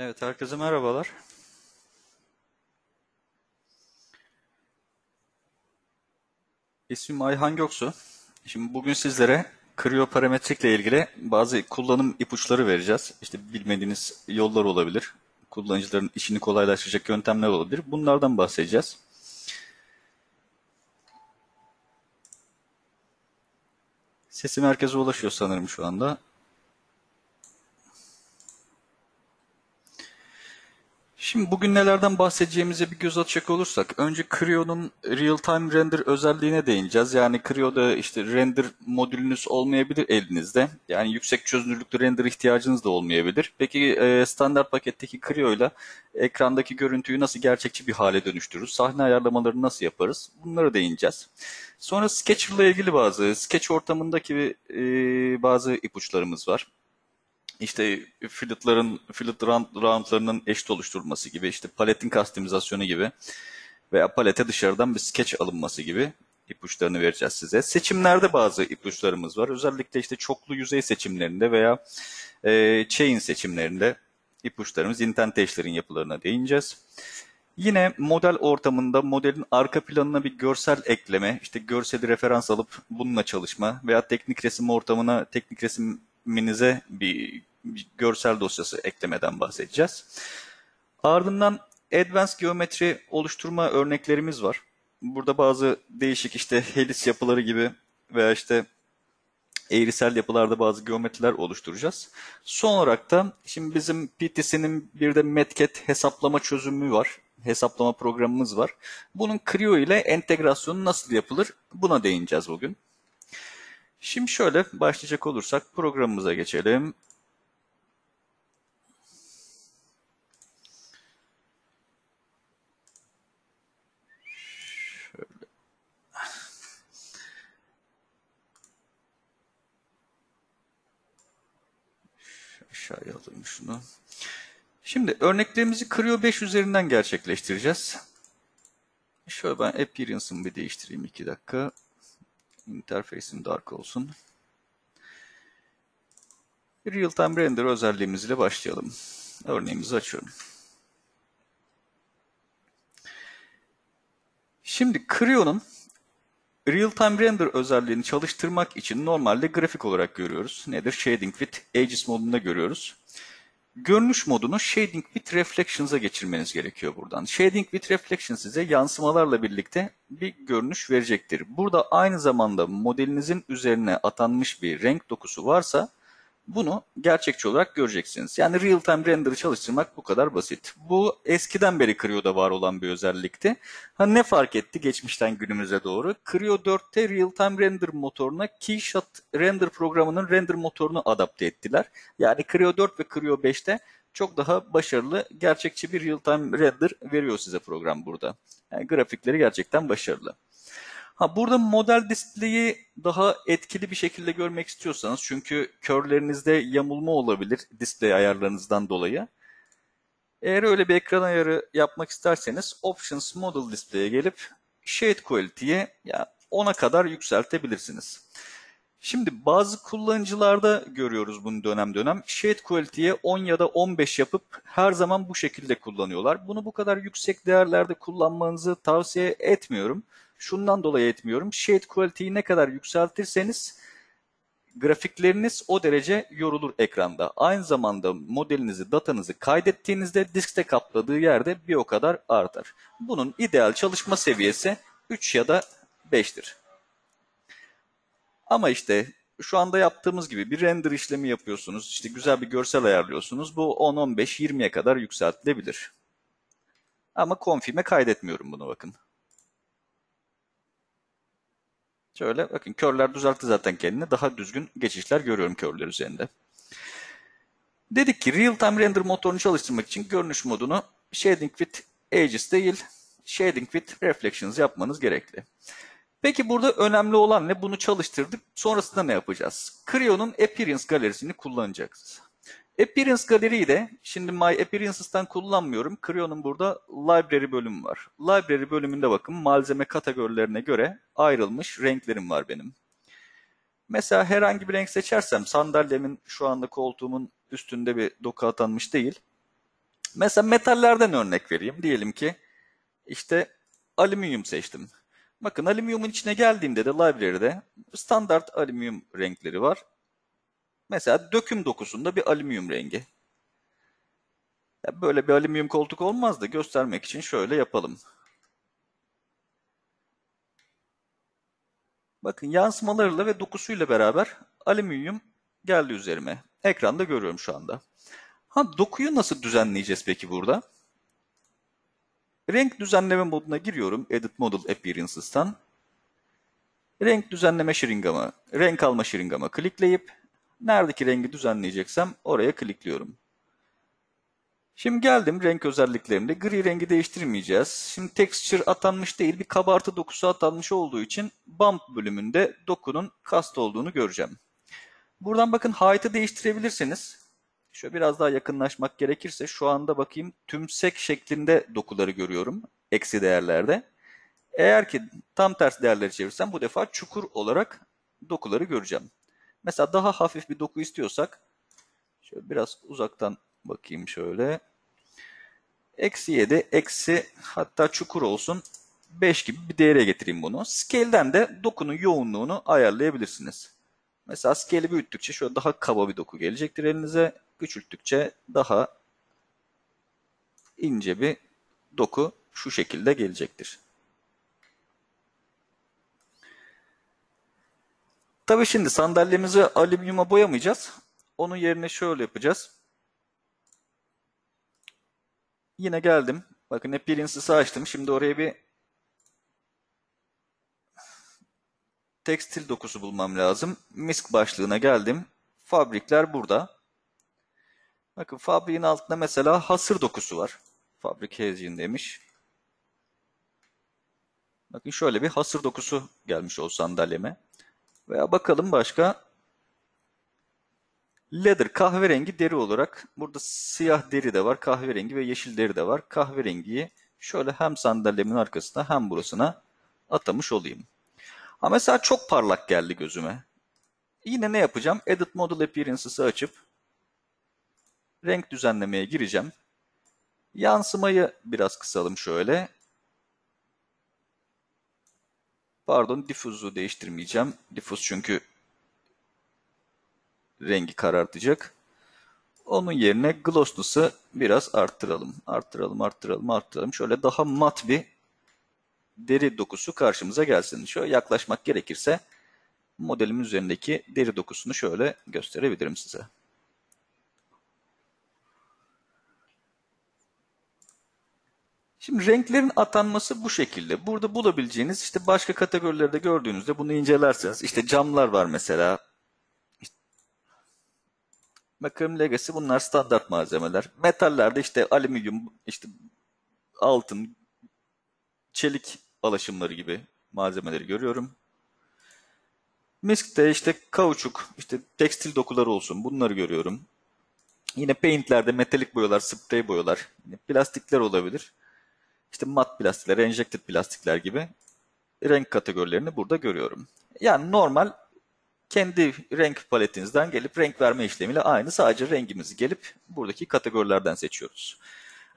Evet, herkese merhabalar. İsmim Ayhan Göksu. Şimdi bugün sizlere kriyoparametrikle ilgili bazı kullanım ipuçları vereceğiz. İşte bilmediğiniz yollar olabilir. Kullanıcıların işini kolaylaştıracak yöntemler olabilir. Bunlardan bahsedeceğiz. Sesim herkese ulaşıyor sanırım şu anda. Şimdi bugün nelerden bahsedeceğimize bir göz atacak olursak önce Creo'nun real-time render özelliğine değineceğiz. Yani Creo'da işte render modülünüz olmayabilir elinizde. Yani yüksek çözünürlüklü render ihtiyacınız da olmayabilir. Peki e, standart paketteki Creo ile ekrandaki görüntüyü nasıl gerçekçi bir hale dönüştürürüz? Sahne ayarlamalarını nasıl yaparız? Bunlara değineceğiz. Sonra Sketcher ile ilgili bazı, Sketch ortamındaki e, bazı ipuçlarımız var işte filletların, fillet roundlarının eşit oluşturulması gibi, işte paletin kastimizasyonu gibi veya palete dışarıdan bir sketch alınması gibi ipuçlarını vereceğiz size. Seçimlerde bazı ipuçlarımız var. Özellikle işte çoklu yüzey seçimlerinde veya e, chain seçimlerinde ipuçlarımız indentation yapılarına değineceğiz. Yine model ortamında modelin arka planına bir görsel ekleme, işte görseli referans alıp bununla çalışma veya teknik resim ortamına teknik resiminize bir bir görsel dosyası eklemeden bahsedeceğiz. Ardından Advanced Geometri oluşturma örneklerimiz var. Burada bazı değişik işte helis yapıları gibi veya işte eğrisel yapılarda bazı geometriler oluşturacağız. Son olarak da şimdi bizim PTC'nin bir de Metket hesaplama çözümü var. Hesaplama programımız var. Bunun Creo ile entegrasyonu nasıl yapılır buna değineceğiz bugün. Şimdi şöyle başlayacak olursak programımıza geçelim. Aşağıya alalım şunu. Şimdi örneklerimizi Creo 5 üzerinden gerçekleştireceğiz. Şöyle ben Appearance'ımı bir değiştireyim 2 dakika. Interface'im dark olsun. Real Time Render özelliğimizle başlayalım. Örneğimizi açıyorum. Şimdi Creo'nun Real-time render özelliğini çalıştırmak için normalde grafik olarak görüyoruz. Nedir? Shading with Edges modunda görüyoruz. Görünüş modunu Shading with Reflections'a geçirmeniz gerekiyor buradan. Shading with Reflections size yansımalarla birlikte bir görünüş verecektir. Burada aynı zamanda modelinizin üzerine atanmış bir renk dokusu varsa bunu gerçekçi olarak göreceksiniz. Yani real time render'ı çalıştırmak bu kadar basit. Bu eskiden beri Creo'da var olan bir özellikti. Ha ne fark etti geçmişten günümüze doğru? Creo 4'te real time render motoruna Keyshot render programının render motorunu adapte ettiler. Yani Creo 4 ve Creo 5'te çok daha başarılı, gerçekçi bir real time render veriyor size program burada. Yani grafikleri gerçekten başarılı. Ha burada model display'i daha etkili bir şekilde görmek istiyorsanız çünkü körlerinizde yamulma olabilir display ayarlarınızdan dolayı. Eğer öyle bir ekran ayarı yapmak isterseniz Options Model Display'e gelip Shade Quality'ye ya 10'a kadar yükseltebilirsiniz. Şimdi bazı kullanıcılarda görüyoruz bunu dönem dönem. Shade Quality'ye 10 ya da 15 yapıp her zaman bu şekilde kullanıyorlar. Bunu bu kadar yüksek değerlerde kullanmanızı tavsiye etmiyorum. Şundan dolayı etmiyorum. Shade quality'yi ne kadar yükseltirseniz grafikleriniz o derece yorulur ekranda. Aynı zamanda modelinizi, datanızı kaydettiğinizde diskte kapladığı yerde bir o kadar artar. Bunun ideal çalışma seviyesi 3 ya da 5'tir. Ama işte şu anda yaptığımız gibi bir render işlemi yapıyorsunuz. İşte güzel bir görsel ayarlıyorsunuz. Bu 10, 15, 20'ye kadar yükseltilebilir. Ama konfime kaydetmiyorum bunu bakın. Şöyle bakın körler düzeltti zaten kendini. Daha düzgün geçişler görüyorum körler üzerinde. Dedik ki real time render motorunu çalıştırmak için görünüş modunu shading with edges değil shading with reflections yapmanız gerekli. Peki burada önemli olan ne? Bunu çalıştırdık. Sonrasında ne yapacağız? Creo'nun Appearance galerisini kullanacağız. Appearance Gallery'yi de şimdi My Appearances'tan kullanmıyorum. Creo'nun burada Library bölümü var. Library bölümünde bakın malzeme kategorilerine göre ayrılmış renklerim var benim. Mesela herhangi bir renk seçersem sandalyemin şu anda koltuğumun üstünde bir doku atanmış değil. Mesela metallerden örnek vereyim. Diyelim ki işte alüminyum seçtim. Bakın alüminyumun içine geldiğimde de library'de standart alüminyum renkleri var. Mesela döküm dokusunda bir alüminyum rengi. Ya böyle bir alüminyum koltuk olmaz da göstermek için şöyle yapalım. Bakın yansımalarıyla ve dokusuyla beraber alüminyum geldi üzerime. Ekranda görüyorum şu anda. Ha dokuyu nasıl düzenleyeceğiz peki burada? Renk düzenleme moduna giriyorum. Edit Model Appearances'tan. Renk düzenleme şırıngamı, renk alma şırıngamı klikleyip neredeki rengi düzenleyeceksem oraya klikliyorum. Şimdi geldim renk özelliklerimde. Gri rengi değiştirmeyeceğiz. Şimdi texture atanmış değil bir kabartı dokusu atanmış olduğu için bump bölümünde dokunun kast olduğunu göreceğim. Buradan bakın height'ı değiştirebilirsiniz. Şöyle biraz daha yakınlaşmak gerekirse şu anda bakayım tümsek şeklinde dokuları görüyorum. Eksi değerlerde. Eğer ki tam ters değerleri çevirsem bu defa çukur olarak dokuları göreceğim. Mesela daha hafif bir doku istiyorsak şöyle biraz uzaktan bakayım şöyle. Eksi 7, eksi hatta çukur olsun 5 gibi bir değere getireyim bunu. Scale'den de dokunun yoğunluğunu ayarlayabilirsiniz. Mesela scale'i büyüttükçe şöyle daha kaba bir doku gelecektir elinize. Küçülttükçe daha ince bir doku şu şekilde gelecektir. Tabii şimdi sandalyemizi alüminyuma boyamayacağız. Onun yerine şöyle yapacağız. Yine geldim. Bakın appearance'ı açtım. Şimdi oraya bir tekstil dokusu bulmam lazım. Misk başlığına geldim. Fabrikler burada. Bakın fabriğin altında mesela hasır dokusu var. Fabrik hezin demiş. Bakın şöyle bir hasır dokusu gelmiş o sandalyeme. Veya bakalım başka. Leather kahverengi deri olarak. Burada siyah deri de var. Kahverengi ve yeşil deri de var. Kahverengiyi şöyle hem sandalyemin arkasına hem burasına atamış olayım. Ha mesela çok parlak geldi gözüme. Yine ne yapacağım? Edit Model Appearances'ı açıp renk düzenlemeye gireceğim. Yansımayı biraz kısalım şöyle. Pardon diffuse'u değiştirmeyeceğim. Diffuse çünkü rengi karartacak. Onun yerine glossness'ı biraz arttıralım. Arttıralım, arttıralım, arttıralım. Şöyle daha mat bir deri dokusu karşımıza gelsin. Şöyle yaklaşmak gerekirse modelimin üzerindeki deri dokusunu şöyle gösterebilirim size. Şimdi renklerin atanması bu şekilde. Burada bulabileceğiniz işte başka kategorilerde gördüğünüzde bunu incelerseniz işte camlar var mesela. Bakın Legacy bunlar standart malzemeler. Metallerde işte alüminyum, işte altın, çelik alaşımları gibi malzemeleri görüyorum. Misk'te işte kauçuk, işte tekstil dokuları olsun bunları görüyorum. Yine paintlerde metalik boyalar, sprey boyalar, plastikler olabilir. İşte mat plastikler, enjected plastikler gibi renk kategorilerini burada görüyorum. Yani normal kendi renk paletinizden gelip renk verme işlemiyle aynı sadece rengimizi gelip buradaki kategorilerden seçiyoruz.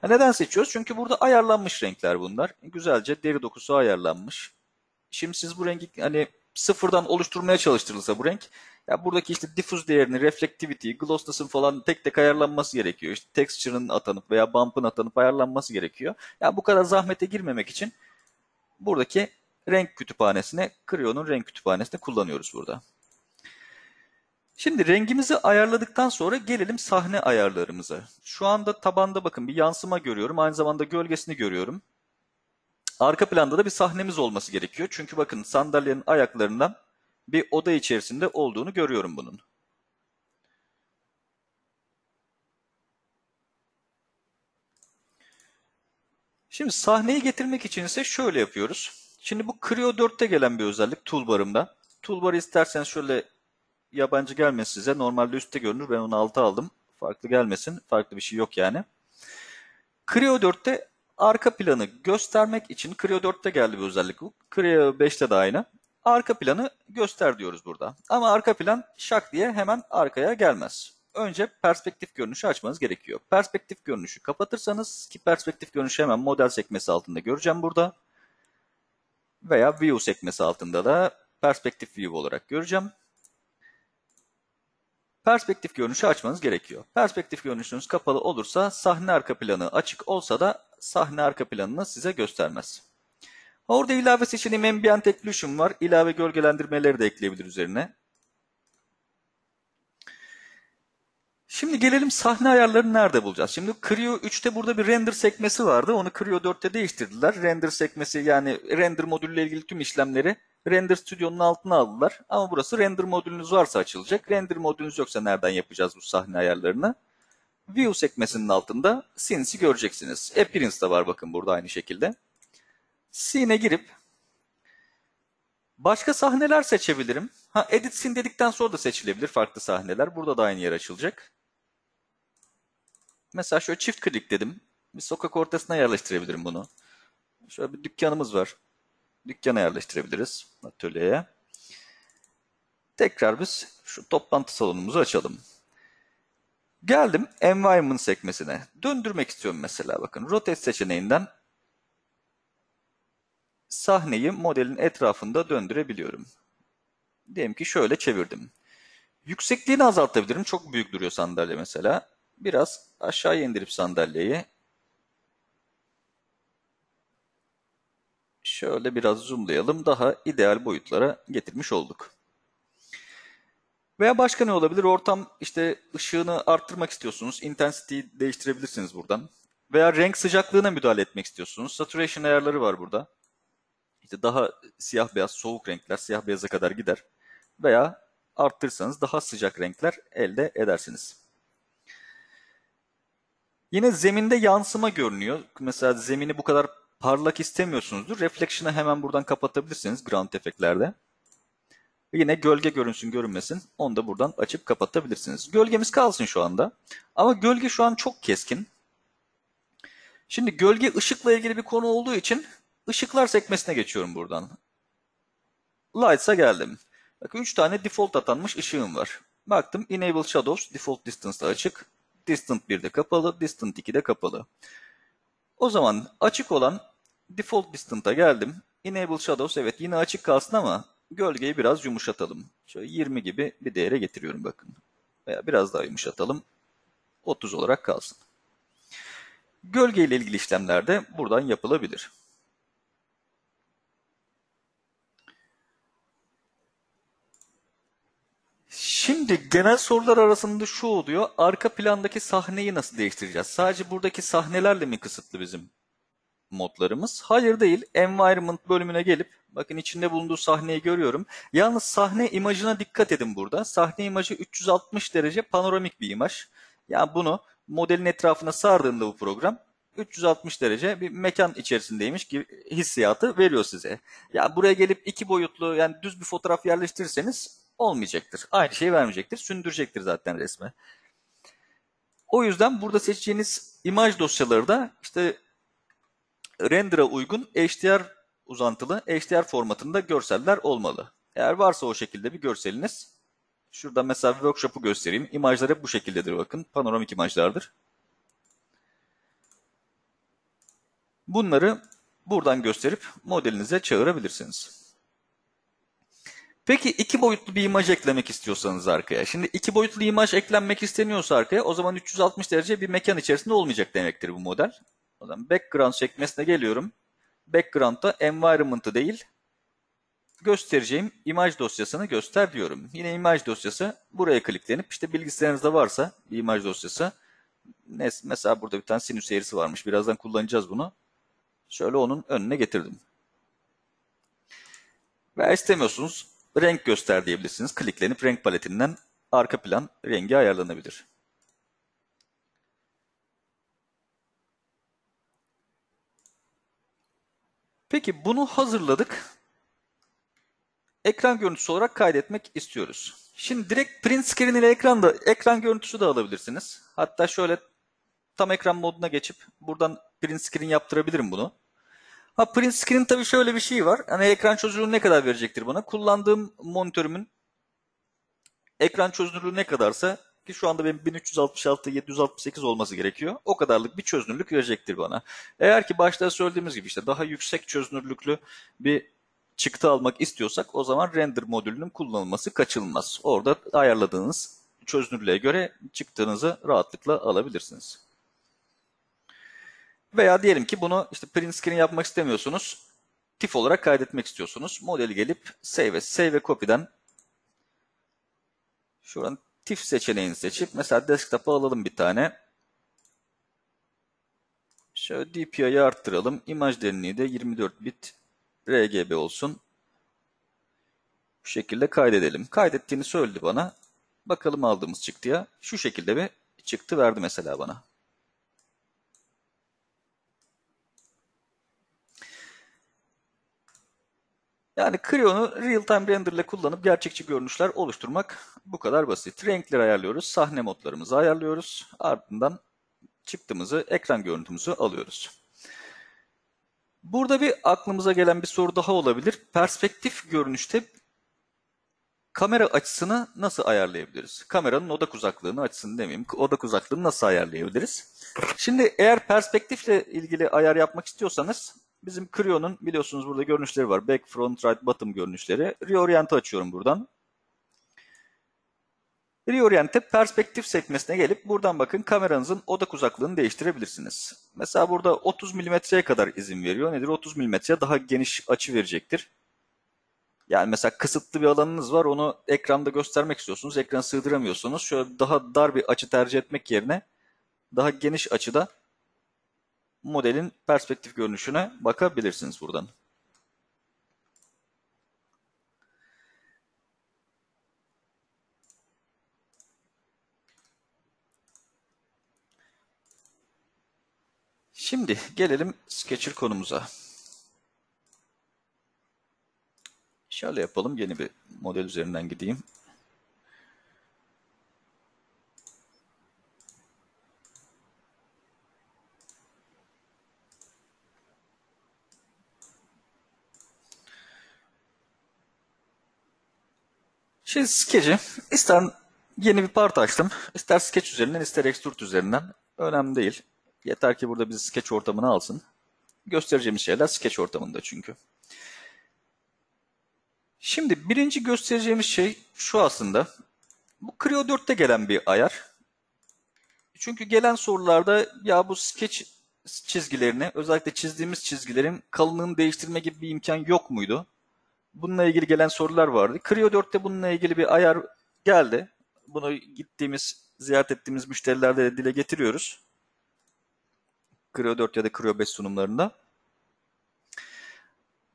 Neden seçiyoruz? Çünkü burada ayarlanmış renkler bunlar. Güzelce deri dokusu ayarlanmış. Şimdi siz bu rengi hani sıfırdan oluşturmaya çalıştırılsa bu renk ya buradaki işte diffuse değerini, reflectivity, glossness'ın falan tek tek ayarlanması gerekiyor. İşte texture'ın atanıp veya bump'ın atanıp ayarlanması gerekiyor. Ya bu kadar zahmete girmemek için buradaki renk kütüphanesine, Creo'nun renk kütüphanesine kullanıyoruz burada. Şimdi rengimizi ayarladıktan sonra gelelim sahne ayarlarımıza. Şu anda tabanda bakın bir yansıma görüyorum. Aynı zamanda gölgesini görüyorum. Arka planda da bir sahnemiz olması gerekiyor. Çünkü bakın sandalyenin ayaklarından bir oda içerisinde olduğunu görüyorum bunun. Şimdi sahneyi getirmek için ise şöyle yapıyoruz. Şimdi bu Creo 4'te gelen bir özellik toolbar'ımda. Toolbar'ı isterseniz şöyle yabancı gelmesin size. Normalde üstte görünür. Ben onu alta aldım. Farklı gelmesin. Farklı bir şey yok yani. Creo 4'te arka planı göstermek için Creo 4'te geldi bir özellik bu. Creo 5'te de aynı. Arka planı göster diyoruz burada. Ama arka plan şak diye hemen arkaya gelmez. önce perspektif görünüşü açmanız gerekiyor. Perspektif görünüşü kapatırsanız ki perspektif görünüşü hemen model sekmesi altında göreceğim burada. Veya view sekmesi altında da perspektif view olarak göreceğim. Perspektif görünüşü açmanız gerekiyor. Perspektif görünüşünüz kapalı olursa sahne arka planı açık olsa da sahne arka planını size göstermez. Orada ilave seçeneğim Ambient Occlusion var. İlave gölgelendirmeleri de ekleyebilir üzerine. Şimdi gelelim sahne ayarlarını nerede bulacağız? Şimdi Creo 3'te burada bir render sekmesi vardı. Onu Creo 4'te değiştirdiler. Render sekmesi yani render modülle ilgili tüm işlemleri Render Studio'nun altına aldılar. Ama burası render modülünüz varsa açılacak. Render modülünüz yoksa nereden yapacağız bu sahne ayarlarını? View sekmesinin altında Scenes'i göreceksiniz. Appearance da var bakın burada aynı şekilde. Scene'e girip başka sahneler seçebilirim. Ha Edit Scene dedikten sonra da seçilebilir farklı sahneler. Burada da aynı yer açılacak. Mesela şöyle çift klik dedim. Bir sokak ortasına yerleştirebilirim bunu. Şöyle bir dükkanımız var. Dükkana yerleştirebiliriz atölyeye. Tekrar biz şu toplantı salonumuzu açalım. Geldim Environment sekmesine. Döndürmek istiyorum mesela bakın. Rotate seçeneğinden sahneyi modelin etrafında döndürebiliyorum. Diyelim ki şöyle çevirdim. Yüksekliğini azaltabilirim. Çok büyük duruyor sandalye mesela. Biraz aşağıya indirip sandalyeyi şöyle biraz zoomlayalım. Daha ideal boyutlara getirmiş olduk. Veya başka ne olabilir? Ortam işte ışığını arttırmak istiyorsunuz. Intensity'yi değiştirebilirsiniz buradan. Veya renk sıcaklığına müdahale etmek istiyorsunuz. Saturation ayarları var burada. İşte daha siyah beyaz soğuk renkler siyah beyaza kadar gider. Veya arttırırsanız daha sıcak renkler elde edersiniz. Yine zeminde yansıma görünüyor. Mesela zemini bu kadar parlak istemiyorsunuzdur. Reflection'ı hemen buradan kapatabilirsiniz ground efektlerde. Yine gölge görünsün görünmesin onu da buradan açıp kapatabilirsiniz. Gölgemiz kalsın şu anda. Ama gölge şu an çok keskin. Şimdi gölge ışıkla ilgili bir konu olduğu için ışıklar sekmesine geçiyorum buradan. Lights'a geldim. Bakın 3 tane default atanmış ışığım var. Baktım Enable Shadows default distance'da açık. Distant 1'de kapalı, Distant 2'de kapalı. O zaman açık olan Default Distant'a geldim. Enable Shadows evet yine açık kalsın ama gölgeyi biraz yumuşatalım. Şöyle 20 gibi bir değere getiriyorum bakın. Veya biraz daha yumuşatalım. 30 olarak kalsın. Gölge ile ilgili işlemler de buradan yapılabilir. Şimdi genel sorular arasında şu oluyor. Arka plandaki sahneyi nasıl değiştireceğiz? Sadece buradaki sahnelerle mi kısıtlı bizim modlarımız? Hayır değil. Environment bölümüne gelip bakın içinde bulunduğu sahneyi görüyorum. Yalnız sahne imajına dikkat edin burada. Sahne imajı 360 derece panoramik bir imaj. Yani bunu modelin etrafına sardığında bu program 360 derece bir mekan içerisindeymiş gibi hissiyatı veriyor size. Ya buraya gelip iki boyutlu yani düz bir fotoğraf yerleştirirseniz olmayacaktır. Aynı şeyi vermeyecektir. Sündürecektir zaten resme. O yüzden burada seçeceğiniz imaj dosyaları da işte render'a uygun HDR uzantılı HDR formatında görseller olmalı. Eğer varsa o şekilde bir görseliniz şurada mesela workshop'u göstereyim. İmajlar hep bu şekildedir bakın. Panoramik imajlardır. Bunları buradan gösterip modelinize çağırabilirsiniz. Peki iki boyutlu bir imaj eklemek istiyorsanız arkaya. Şimdi iki boyutlu imaj eklenmek isteniyorsa arkaya o zaman 360 derece bir mekan içerisinde olmayacak demektir bu model. O zaman background sekmesine geliyorum. Background'da environment'ı değil göstereceğim imaj dosyasını göster diyorum. Yine imaj dosyası buraya kliklenip işte bilgisayarınızda varsa bir imaj dosyası mesela burada bir tane sinüs eğrisi varmış. Birazdan kullanacağız bunu. Şöyle onun önüne getirdim. Ve istemiyorsunuz renk göster diyebilirsiniz. Kliklenip renk paletinden arka plan rengi ayarlanabilir. Peki bunu hazırladık. Ekran görüntüsü olarak kaydetmek istiyoruz. Şimdi direkt print screen ile ekranda ekran görüntüsü de alabilirsiniz. Hatta şöyle tam ekran moduna geçip buradan print screen yaptırabilirim bunu. Ha print screen tabii şöyle bir şey var. Hani ekran çözünürlüğü ne kadar verecektir bana? Kullandığım monitörümün ekran çözünürlüğü ne kadarsa ki şu anda benim 1366-768 olması gerekiyor. O kadarlık bir çözünürlük verecektir bana. Eğer ki başta söylediğimiz gibi işte daha yüksek çözünürlüklü bir çıktı almak istiyorsak o zaman render modülünün kullanılması kaçınılmaz. Orada ayarladığınız çözünürlüğe göre çıktığınızı rahatlıkla alabilirsiniz. Veya diyelim ki bunu işte print screen yapmak istemiyorsunuz. TIFF olarak kaydetmek istiyorsunuz. Modeli gelip save save ve copy'den şuradan TIFF seçeneğini seçip mesela desktop'a alalım bir tane. Şöyle DPI'yi arttıralım. İmaj derinliği de 24 bit RGB olsun. Bu şekilde kaydedelim. Kaydettiğini söyledi bana. Bakalım aldığımız çıktıya. Şu şekilde bir çıktı verdi mesela bana. Yani Creo'nu real-time render ile kullanıp gerçekçi görünüşler oluşturmak bu kadar basit. Renkleri ayarlıyoruz, sahne modlarımızı ayarlıyoruz. Ardından çıktığımızı, ekran görüntümüzü alıyoruz. Burada bir aklımıza gelen bir soru daha olabilir. Perspektif görünüşte kamera açısını nasıl ayarlayabiliriz? Kameranın odak uzaklığını açısını demeyeyim, odak uzaklığını nasıl ayarlayabiliriz? Şimdi eğer perspektifle ilgili ayar yapmak istiyorsanız bizim Creo'nun biliyorsunuz burada görünüşleri var. Back, front, right, bottom görünüşleri. Reorient'ı açıyorum buradan. Reorient'e perspektif sekmesine gelip buradan bakın kameranızın odak uzaklığını değiştirebilirsiniz. Mesela burada 30 mm'ye kadar izin veriyor. Nedir? 30 mm daha geniş açı verecektir. Yani mesela kısıtlı bir alanınız var onu ekranda göstermek istiyorsunuz. Ekranı sığdıramıyorsunuz. Şöyle daha dar bir açı tercih etmek yerine daha geniş açıda modelin perspektif görünüşüne bakabilirsiniz buradan. Şimdi gelelim Sketcher konumuza. Şöyle yapalım. Yeni bir model üzerinden gideyim. Şimdi skeci ister yeni bir part açtım. ister sketch üzerinden ister extrude üzerinden. Önemli değil. Yeter ki burada bizi sketch ortamına alsın. Göstereceğimiz şeyler sketch ortamında çünkü. Şimdi birinci göstereceğimiz şey şu aslında. Bu Creo 4'te gelen bir ayar. Çünkü gelen sorularda ya bu sketch çizgilerini özellikle çizdiğimiz çizgilerin kalınlığını değiştirme gibi bir imkan yok muydu? Bununla ilgili gelen sorular vardı. Creo 4'te bununla ilgili bir ayar geldi. Bunu gittiğimiz, ziyaret ettiğimiz müşterilerde de dile getiriyoruz. Creo 4 ya da Creo 5 sunumlarında.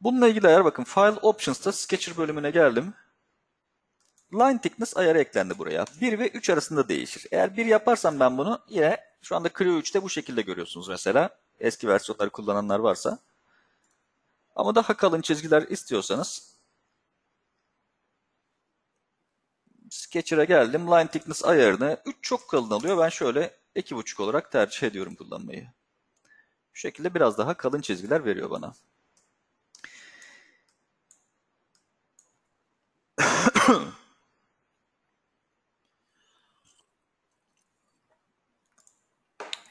Bununla ilgili ayar bakın File Options'ta Sketcher bölümüne geldim. Line Thickness ayarı eklendi buraya. 1 ve 3 arasında değişir. Eğer 1 yaparsam ben bunu yine şu anda Creo 3'te bu şekilde görüyorsunuz mesela. Eski versiyonları kullananlar varsa. Ama daha kalın çizgiler istiyorsanız Sketcher'a geldim. Line Thickness ayarını 3 çok kalın alıyor. Ben şöyle 2.5 olarak tercih ediyorum kullanmayı. Bu şekilde biraz daha kalın çizgiler veriyor bana.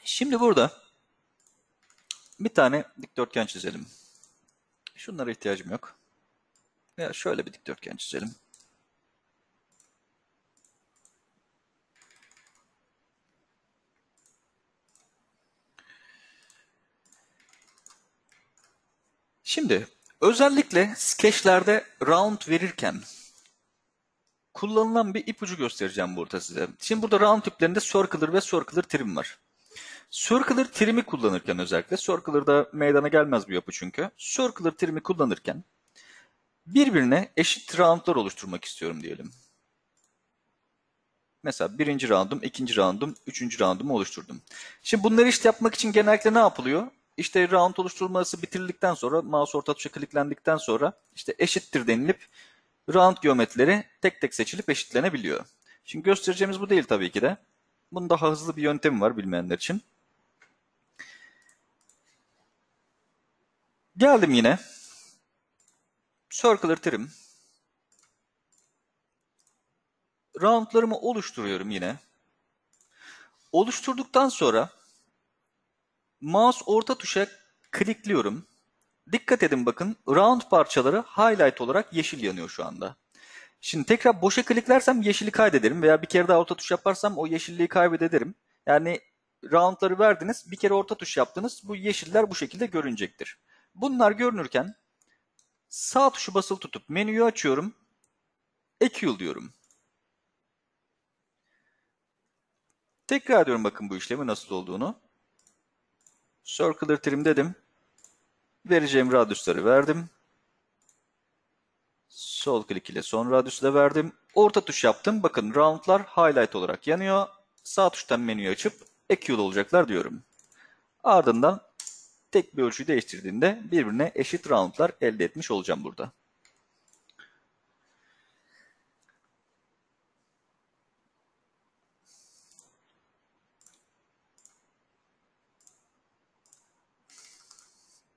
Şimdi burada bir tane dikdörtgen çizelim. Şunlara ihtiyacım yok. Ya şöyle bir dikdörtgen çizelim. Şimdi özellikle sketchlerde round verirken kullanılan bir ipucu göstereceğim burada size. Şimdi burada round tiplerinde circular ve circular trim var. Circular trim'i kullanırken özellikle, circular'da meydana gelmez bir yapı çünkü. Circular trim'i kullanırken birbirine eşit roundlar oluşturmak istiyorum diyelim. Mesela birinci roundum, ikinci roundum, üçüncü roundumu oluşturdum. Şimdi bunları işte yapmak için genellikle ne yapılıyor? İşte round oluşturulması bitirildikten sonra, mouse orta tuşa kliklendikten sonra işte eşittir denilip round geometrileri tek tek seçilip eşitlenebiliyor. Şimdi göstereceğimiz bu değil tabii ki de. Bunun daha hızlı bir yöntemi var bilmeyenler için. Geldim yine. Circular trim. Roundlarımı oluşturuyorum yine. Oluşturduktan sonra mouse orta tuşa klikliyorum. Dikkat edin bakın round parçaları highlight olarak yeşil yanıyor şu anda. Şimdi tekrar boşa kliklersem yeşili kaydederim veya bir kere daha orta tuş yaparsam o yeşilliği kaybederim. Yani roundları verdiniz bir kere orta tuş yaptınız bu yeşiller bu şekilde görünecektir. Bunlar görünürken sağ tuşu basılı tutup menüyü açıyorum. Equal diyorum. Tekrar diyorum bakın bu işlemi nasıl olduğunu. Circular trim dedim. Vereceğim radyusları verdim. Sol klik ile son radyusu da verdim. Orta tuş yaptım. Bakın roundlar highlight olarak yanıyor. Sağ tuştan menüyü açıp equal olacaklar diyorum. Ardından tek bir ölçüyü değiştirdiğinde birbirine eşit roundlar elde etmiş olacağım burada.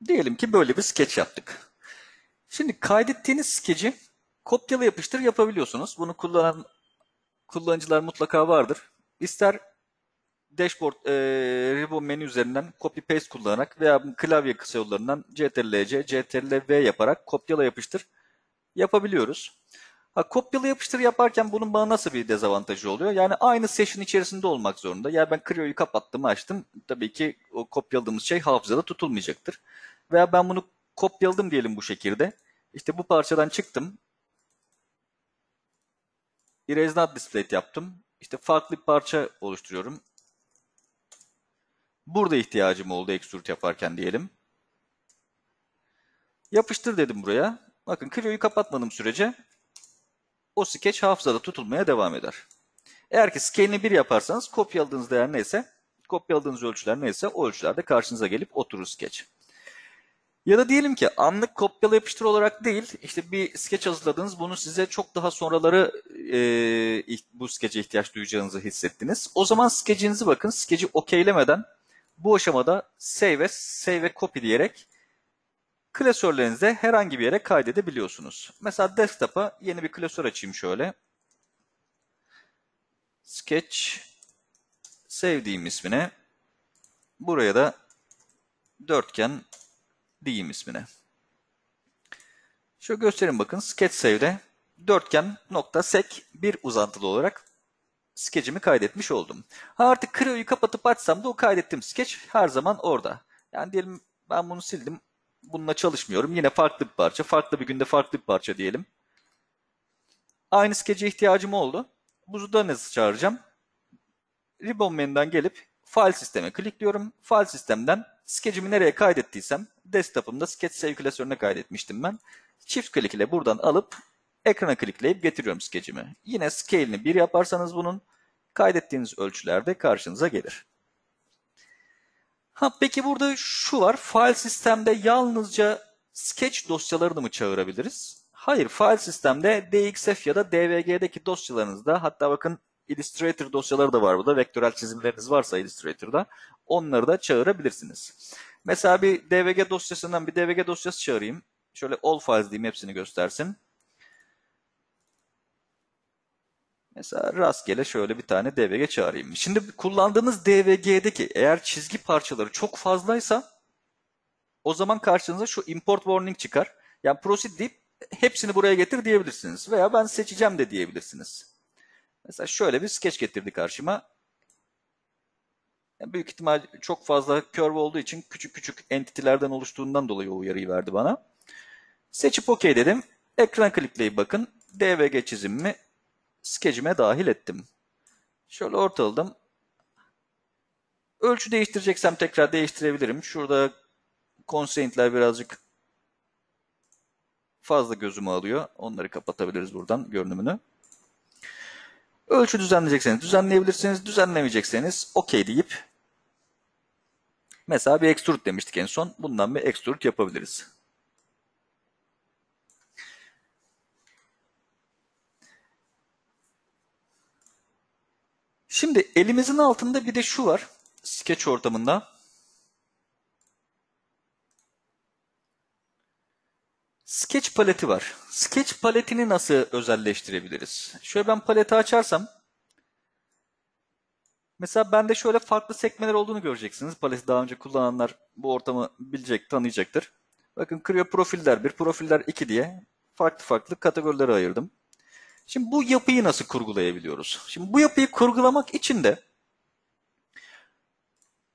Diyelim ki böyle bir sketch yaptık. Şimdi kaydettiğiniz skeci kopyala yapıştır yapabiliyorsunuz. Bunu kullanan kullanıcılar mutlaka vardır. İster dashboard e, ribbon menü üzerinden copy paste kullanarak veya klavye kısa yollarından CTRL-C, CTRL-V yaparak kopyala yapıştır yapabiliyoruz. Ha, kopyala yapıştır yaparken bunun bana nasıl bir dezavantajı oluyor? Yani aynı session içerisinde olmak zorunda. Yani ben Creo'yu kapattım, açtım. Tabii ki o kopyaladığımız şey hafızada tutulmayacaktır. Veya ben bunu kopyaladım diyelim bu şekilde. İşte bu parçadan çıktım. Erase not displayed yaptım. İşte farklı bir parça oluşturuyorum. Burada ihtiyacım oldu extrude yaparken diyelim. Yapıştır dedim buraya. Bakın Clio'yu kapatmadığım sürece o sketch hafızada tutulmaya devam eder. Eğer ki scale'ini 1 yaparsanız kopyaladığınız değer neyse, kopyaladığınız ölçüler neyse o ölçülerde karşınıza gelip oturur sketch. Ya da diyelim ki anlık kopyala yapıştır olarak değil, işte bir sketch hazırladınız, bunu size çok daha sonraları e, bu sketch'e ihtiyaç duyacağınızı hissettiniz. O zaman sketch'inizi bakın, sketch'i okeylemeden bu aşamada save as, save ve copy diyerek klasörlerinize herhangi bir yere kaydedebiliyorsunuz. Mesela desktop'a yeni bir klasör açayım şöyle. Sketch save diyeyim ismine. Buraya da dörtgen diyeyim ismine. Şöyle göstereyim bakın. Sketch Save'de dörtgen nokta sek bir uzantılı olarak skecimi kaydetmiş oldum. Ha artık Creo'yu kapatıp açsam da o kaydettiğim sketch her zaman orada. Yani diyelim ben bunu sildim. Bununla çalışmıyorum. Yine farklı bir parça. Farklı bir günde farklı bir parça diyelim. Aynı skece ihtiyacım oldu. Buzu da nasıl çağıracağım? Ribbon menüden gelip File sisteme klikliyorum. File sistemden skecimi nereye kaydettiysem desktop'ımda Sketch Save klasörüne kaydetmiştim ben. Çift klik ile buradan alıp ekrana klikleyip getiriyorum skecimi. Yine scale'ini 1 yaparsanız bunun kaydettiğiniz ölçülerde karşınıza gelir. Ha peki burada şu var. File sistemde yalnızca sketch dosyalarını mı çağırabiliriz? Hayır, file sistemde DXF ya da DVG'deki dosyalarınızda hatta bakın Illustrator dosyaları da var burada. Vektörel çizimleriniz varsa Illustrator'da onları da çağırabilirsiniz. Mesela bir DVG dosyasından bir DVG dosyası çağırayım. Şöyle all files diyeyim hepsini göstersin. Mesela rastgele şöyle bir tane DVG çağırayım. Şimdi kullandığınız DVG'deki eğer çizgi parçaları çok fazlaysa o zaman karşınıza şu import warning çıkar. Yani proceed deyip hepsini buraya getir diyebilirsiniz. Veya ben seçeceğim de diyebilirsiniz. Mesela şöyle bir sketch getirdi karşıma. Yani büyük ihtimal çok fazla curve olduğu için küçük küçük entity'lerden oluştuğundan dolayı o uyarıyı verdi bana. Seçip OK dedim. Ekran klikleyip bakın. DVG çizimimi skecime dahil ettim. Şöyle ortaladım. Ölçü değiştireceksem tekrar değiştirebilirim. Şurada constraint'ler birazcık fazla gözümü alıyor. Onları kapatabiliriz buradan görünümünü. Ölçü düzenleyecekseniz düzenleyebilirsiniz. Düzenlemeyecekseniz OK deyip mesela bir extrude demiştik en son. Bundan bir extrude yapabiliriz. Şimdi elimizin altında bir de şu var. Sketch ortamında. Sketch paleti var. Sketch paletini nasıl özelleştirebiliriz? Şöyle ben paleti açarsam Mesela bende şöyle farklı sekmeler olduğunu göreceksiniz. Paleti daha önce kullananlar bu ortamı bilecek, tanıyacaktır. Bakın Creo profiller 1, profiller 2 diye farklı farklı kategorilere ayırdım. Şimdi bu yapıyı nasıl kurgulayabiliyoruz? Şimdi bu yapıyı kurgulamak için de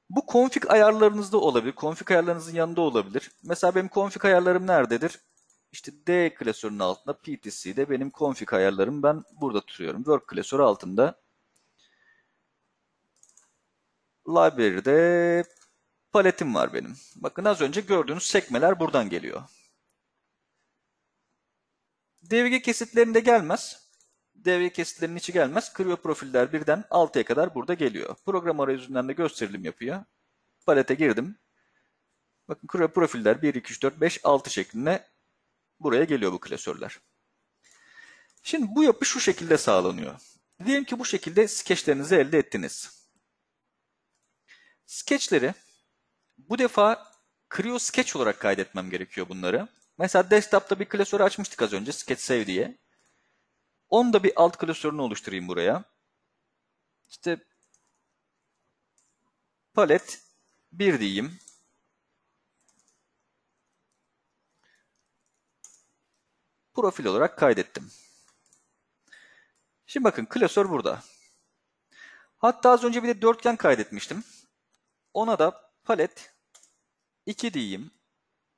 bu config ayarlarınızda olabilir. Config ayarlarınızın yanında olabilir. Mesela benim config ayarlarım nerededir? İşte D klasörünün altında PTC'de benim config ayarlarım ben burada tutuyorum. Work klasörü altında. Library'de paletim var benim. Bakın az önce gördüğünüz sekmeler buradan geliyor. DVG kesitlerinde gelmez. DVG kesitlerinin içi gelmez. Creo profiller birden 6'ya kadar burada geliyor. Program arayüzünden de gösterelim yapıyor. Palete girdim. Bakın Creo profiller 1, 2, 3, 4, 5, 6 şeklinde buraya geliyor bu klasörler. Şimdi bu yapı şu şekilde sağlanıyor. Diyelim ki bu şekilde skeçlerinizi elde ettiniz. Sketchleri bu defa Creo Sketch olarak kaydetmem gerekiyor bunları. Mesela desktop'ta bir klasörü açmıştık az önce Sketch Save diye. Onu da bir alt klasörünü oluşturayım buraya. İşte palet 1 diyeyim. Profil olarak kaydettim. Şimdi bakın klasör burada. Hatta az önce bir de dörtgen kaydetmiştim. Ona da palet 2 diyeyim.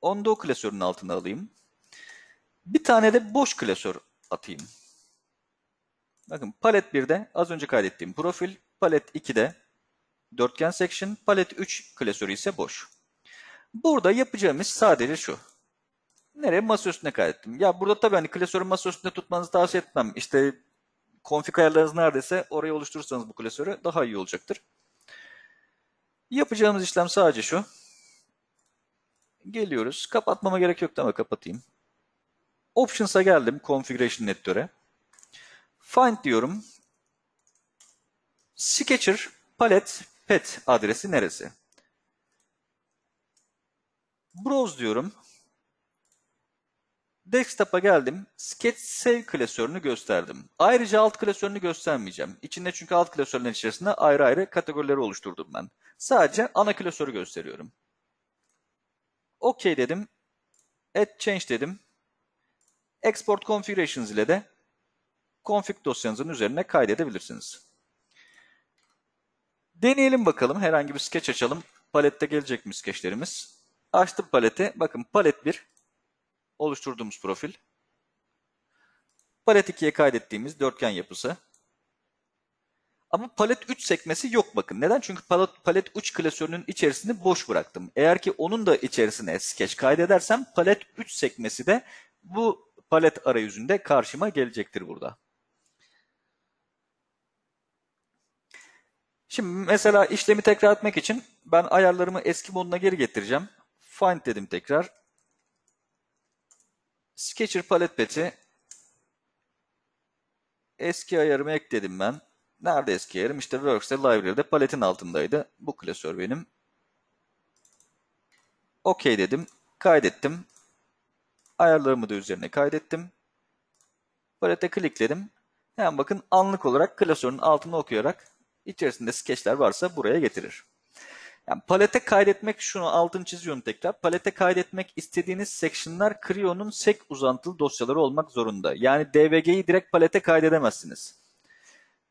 Onu da o klasörün altına alayım. Bir tane de boş klasör atayım. Bakın palet 1'de az önce kaydettiğim profil, palet 2'de dörtgen section, palet 3 klasörü ise boş. Burada yapacağımız sadece şu. Nereye? Masa üstüne kaydettim. Ya burada tabii hani klasörü masa üstünde tutmanızı tavsiye etmem. İşte config ayarlarınız neredeyse oraya oluşturursanız bu klasörü daha iyi olacaktır. Yapacağımız işlem sadece şu. Geliyoruz. Kapatmama gerek yok ama kapatayım. Options'a geldim. Configuration Network'e. Find diyorum. Sketcher Palette Pet adresi neresi? Browse diyorum. Desktop'a geldim. Sketch Save klasörünü gösterdim. Ayrıca alt klasörünü göstermeyeceğim. İçinde çünkü alt klasörlerin içerisinde ayrı ayrı kategorileri oluşturdum ben. Sadece ana klasörü gösteriyorum. OK dedim. Add Change dedim. Export Configurations ile de config dosyanızın üzerine kaydedebilirsiniz. Deneyelim bakalım. Herhangi bir sketch açalım. Palette gelecek mi sketchlerimiz? Açtım paleti. Bakın palet 1 oluşturduğumuz profil. Palet 2'ye kaydettiğimiz dörtgen yapısı. Ama palet 3 sekmesi yok bakın. Neden? Çünkü palet, palet 3 klasörünün içerisini boş bıraktım. Eğer ki onun da içerisine sketch kaydedersem palet 3 sekmesi de bu palet arayüzünde karşıma gelecektir burada. Şimdi mesela işlemi tekrar etmek için ben ayarlarımı eski moduna geri getireceğim. Find dedim tekrar. Sketcher Palette Pet'i eski ayarımı ekledim ben. Nerede eski ayarım? İşte Works'te Library'de paletin altındaydı. Bu klasör benim. OK dedim. Kaydettim. Ayarlarımı da üzerine kaydettim. Palete klikledim. Hemen bakın anlık olarak klasörün altını okuyarak içerisinde skeçler varsa buraya getirir. Yani palete kaydetmek, şunu altını çiziyorum tekrar. Palete kaydetmek istediğiniz section'lar Creo'nun sek uzantılı dosyaları olmak zorunda. Yani DVG'yi direkt palete kaydedemezsiniz.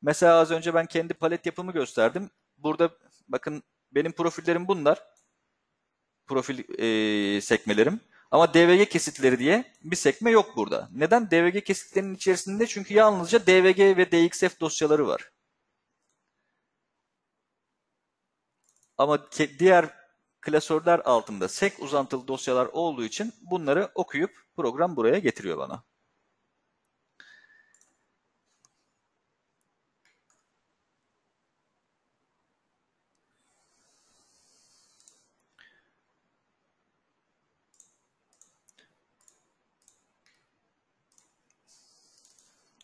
Mesela az önce ben kendi palet yapımı gösterdim. Burada bakın benim profillerim bunlar. Profil e, sekmelerim. Ama DVG kesitleri diye bir sekme yok burada. Neden? DVG kesitlerinin içerisinde çünkü yalnızca DVG ve DXF dosyaları var. Ama diğer klasörler altında sek uzantılı dosyalar olduğu için bunları okuyup program buraya getiriyor bana.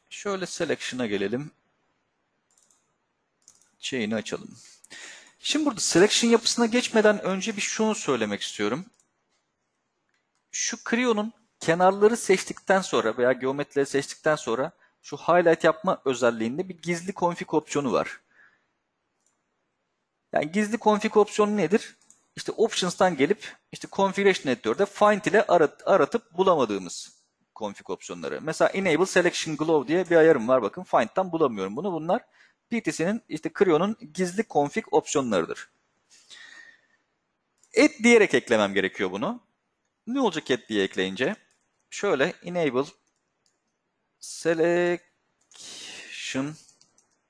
Şöyle selection'a gelelim. Chain'i açalım. Şimdi burada selection yapısına geçmeden önce bir şunu söylemek istiyorum. Şu Creo'nun kenarları seçtikten sonra veya geometrileri seçtikten sonra şu highlight yapma özelliğinde bir gizli config opsiyonu var. Yani gizli config opsiyonu nedir? İşte options'tan gelip işte configuration editor'da find ile arat, aratıp bulamadığımız config opsiyonları. Mesela enable selection glow diye bir ayarım var bakın find'dan bulamıyorum bunu. Bunlar PTC'nin işte Creo'nun gizli config opsiyonlarıdır. Et diyerek eklemem gerekiyor bunu. Ne olacak et diye ekleyince? Şöyle enable selection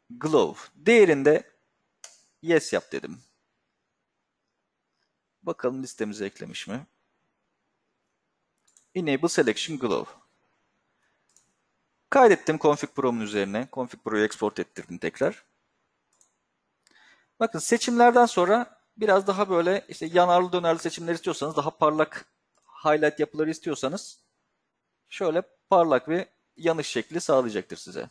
glow değerinde yes yap dedim. Bakalım listemize eklemiş mi? Enable Selection Glow. Kaydettim Config Pro'mun üzerine. Config Pro'yu export ettirdim tekrar. Bakın seçimlerden sonra biraz daha böyle işte yanarlı dönerli seçimler istiyorsanız daha parlak highlight yapıları istiyorsanız şöyle parlak ve yanış şekli sağlayacaktır size.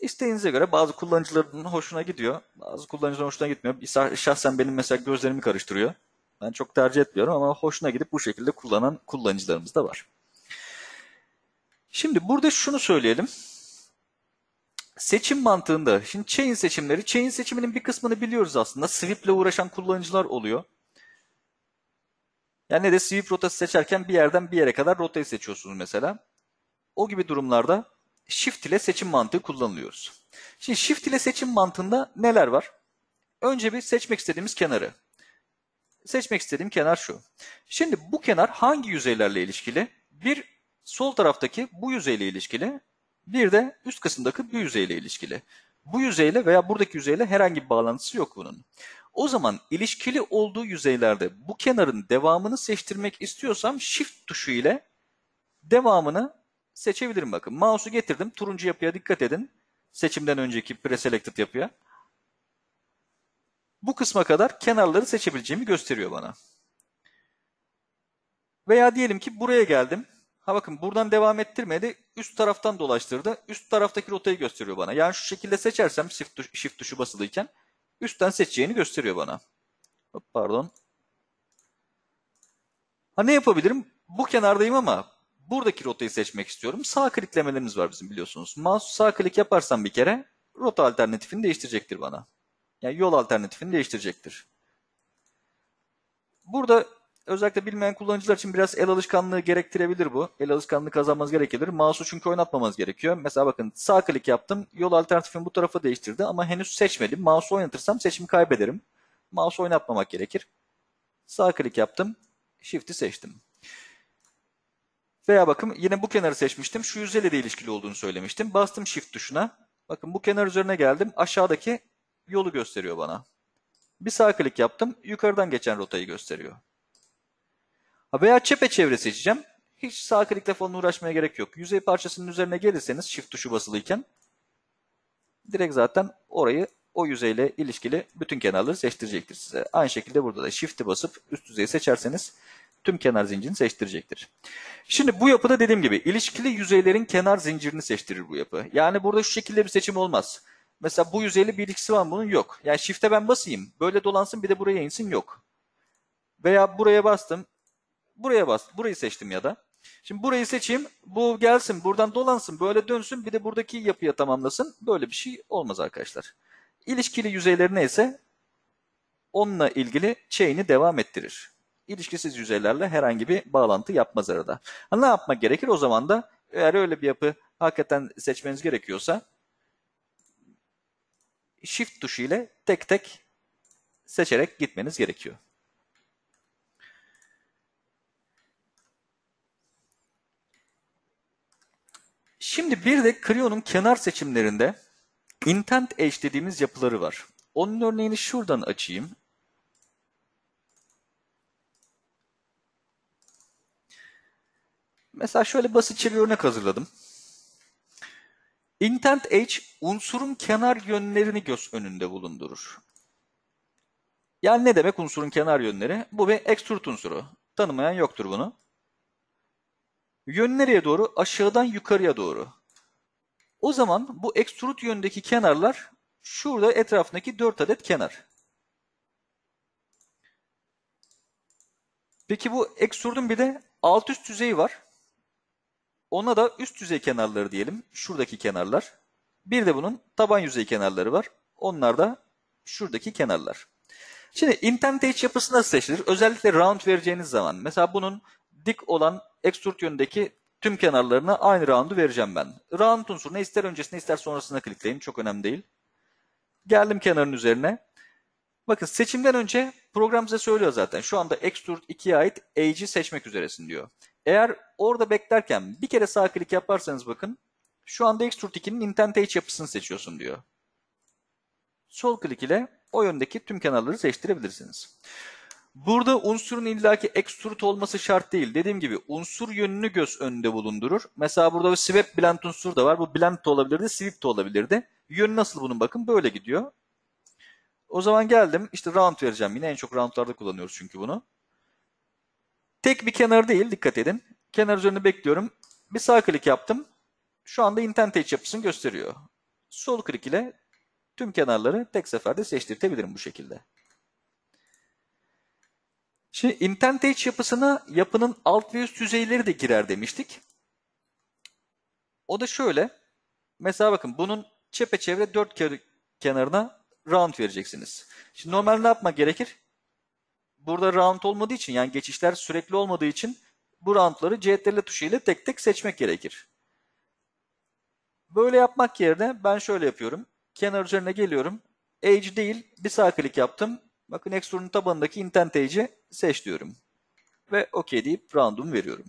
İsteğinize göre bazı kullanıcıların hoşuna gidiyor. Bazı kullanıcıların hoşuna gitmiyor. Şahsen benim mesela gözlerimi karıştırıyor. Ben çok tercih etmiyorum ama hoşuna gidip bu şekilde kullanan kullanıcılarımız da var. Şimdi burada şunu söyleyelim. Seçim mantığında, şimdi chain seçimleri, chain seçiminin bir kısmını biliyoruz aslında. Sweep ile uğraşan kullanıcılar oluyor. Yani ne de sweep rotası seçerken bir yerden bir yere kadar rotayı seçiyorsunuz mesela. O gibi durumlarda Shift ile seçim mantığı kullanılıyoruz. Şimdi Shift ile seçim mantığında neler var? Önce bir seçmek istediğimiz kenarı. Seçmek istediğim kenar şu. Şimdi bu kenar hangi yüzeylerle ilişkili? Bir sol taraftaki bu yüzeyle ilişkili. Bir de üst kısımdaki bu yüzeyle ilişkili. Bu yüzeyle veya buradaki yüzeyle herhangi bir bağlantısı yok bunun. O zaman ilişkili olduğu yüzeylerde bu kenarın devamını seçtirmek istiyorsam Shift tuşu ile devamını seçebilirim bakın. Mouse'u getirdim. Turuncu yapıya dikkat edin. Seçimden önceki preselected yapıya. Bu kısma kadar kenarları seçebileceğimi gösteriyor bana. Veya diyelim ki buraya geldim. Ha bakın buradan devam ettirmedi. Üst taraftan dolaştırdı. Üst taraftaki rotayı gösteriyor bana. Yani şu şekilde seçersem shift, tuş, shift tuşu basılıyken üstten seçeceğini gösteriyor bana. Hop, pardon. Ha ne yapabilirim? Bu kenardayım ama buradaki rotayı seçmek istiyorum. Sağ kliklemelerimiz var bizim biliyorsunuz. Mouse sağ klik yaparsam bir kere rota alternatifini değiştirecektir bana. Yani yol alternatifini değiştirecektir. Burada özellikle bilmeyen kullanıcılar için biraz el alışkanlığı gerektirebilir bu. El alışkanlığı kazanmanız gerekebilir. Mouse'u çünkü oynatmamanız gerekiyor. Mesela bakın sağ klik yaptım. Yol alternatifini bu tarafa değiştirdi ama henüz seçmedim. Mouse'u oynatırsam seçimi kaybederim. Mouse'u oynatmamak gerekir. Sağ klik yaptım. Shift'i seçtim. Veya bakın yine bu kenarı seçmiştim. Şu yüzeyle de ilişkili olduğunu söylemiştim. Bastım Shift tuşuna. Bakın bu kenar üzerine geldim. Aşağıdaki yolu gösteriyor bana. Bir sağ klik yaptım. Yukarıdan geçen rotayı gösteriyor. Veya çepeçevre seçeceğim. Hiç sağ klikle falan uğraşmaya gerek yok. Yüzey parçasının üzerine gelirseniz Shift tuşu basılıyken direkt zaten orayı o yüzeyle ilişkili bütün kenarları seçtirecektir size. Aynı şekilde burada da Shift'i basıp üst yüzeyi seçerseniz tüm kenar zincirini seçtirecektir. Şimdi bu yapıda dediğim gibi ilişkili yüzeylerin kenar zincirini seçtirir bu yapı. Yani burada şu şekilde bir seçim olmaz. Mesela bu yüzeyle bir ilişkisi var mı bunun? Yok. Yani shift'e ben basayım. Böyle dolansın bir de buraya insin yok. Veya buraya bastım. Buraya bastım. Burayı seçtim ya da. Şimdi burayı seçeyim. Bu gelsin. Buradan dolansın. Böyle dönsün. Bir de buradaki yapıya tamamlasın. Böyle bir şey olmaz arkadaşlar. İlişkili yüzeyleri neyse onunla ilgili chain'i devam ettirir. İlişkisiz yüzeylerle herhangi bir bağlantı yapmaz arada. Ha, ne yapmak gerekir? O zaman da eğer öyle bir yapı hakikaten seçmeniz gerekiyorsa Shift tuşu ile tek tek seçerek gitmeniz gerekiyor. Şimdi bir de Creo'nun kenar seçimlerinde Intent Edge dediğimiz yapıları var. Onun örneğini şuradan açayım. Mesela şöyle basitçe bir örnek hazırladım. Intent Edge unsurun kenar yönlerini göz önünde bulundurur. Yani ne demek unsurun kenar yönleri? Bu bir extrude unsuru. Tanımayan yoktur bunu. Yön nereye doğru? Aşağıdan yukarıya doğru. O zaman bu extrude yöndeki kenarlar şurada etrafındaki 4 adet kenar. Peki bu extrude'un bir de alt üst yüzeyi var. Ona da üst yüzey kenarları diyelim. Şuradaki kenarlar. Bir de bunun taban yüzey kenarları var. Onlar da şuradaki kenarlar. Şimdi intent yapısı nasıl seçilir? Özellikle round vereceğiniz zaman. Mesela bunun dik olan extrude yönündeki tüm kenarlarına aynı round'u vereceğim ben. Round unsuruna ister öncesine ister sonrasına klikleyin. Çok önemli değil. Geldim kenarın üzerine. Bakın seçimden önce program size söylüyor zaten. Şu anda Extrude 2'ye ait Edge'i seçmek üzeresin diyor. Eğer orada beklerken bir kere sağ klik yaparsanız bakın şu anda Extrude 2'nin Intent Edge yapısını seçiyorsun diyor. Sol klik ile o yöndeki tüm kenarları seçtirebilirsiniz. Burada unsurun illaki extrude olması şart değil. Dediğim gibi unsur yönünü göz önünde bulundurur. Mesela burada bir swap blend unsur da var. Bu blend de olabilirdi, sweep de olabilirdi. Yönü nasıl bunun bakın böyle gidiyor. O zaman geldim işte round vereceğim yine en çok roundlarda kullanıyoruz çünkü bunu. Tek bir kenar değil dikkat edin. Kenar üzerinde bekliyorum. Bir sağ klik yaptım. Şu anda intent edge yapısını gösteriyor. Sol klik ile tüm kenarları tek seferde seçtirtebilirim bu şekilde. Şimdi intent edge yapısına yapının alt ve üst yüzeyleri de girer demiştik. O da şöyle. Mesela bakın bunun çepeçevre dört kenarına round vereceksiniz. Şimdi normal ne yapmak gerekir? Burada round olmadığı için yani geçişler sürekli olmadığı için bu roundları CTRL tuşu ile tek tek seçmek gerekir. Böyle yapmak yerine ben şöyle yapıyorum. Kenar üzerine geliyorum. Edge değil bir sağ klik yaptım. Bakın Extrude'un tabanındaki Intent Edge'i seç diyorum. Ve OK deyip round'umu veriyorum.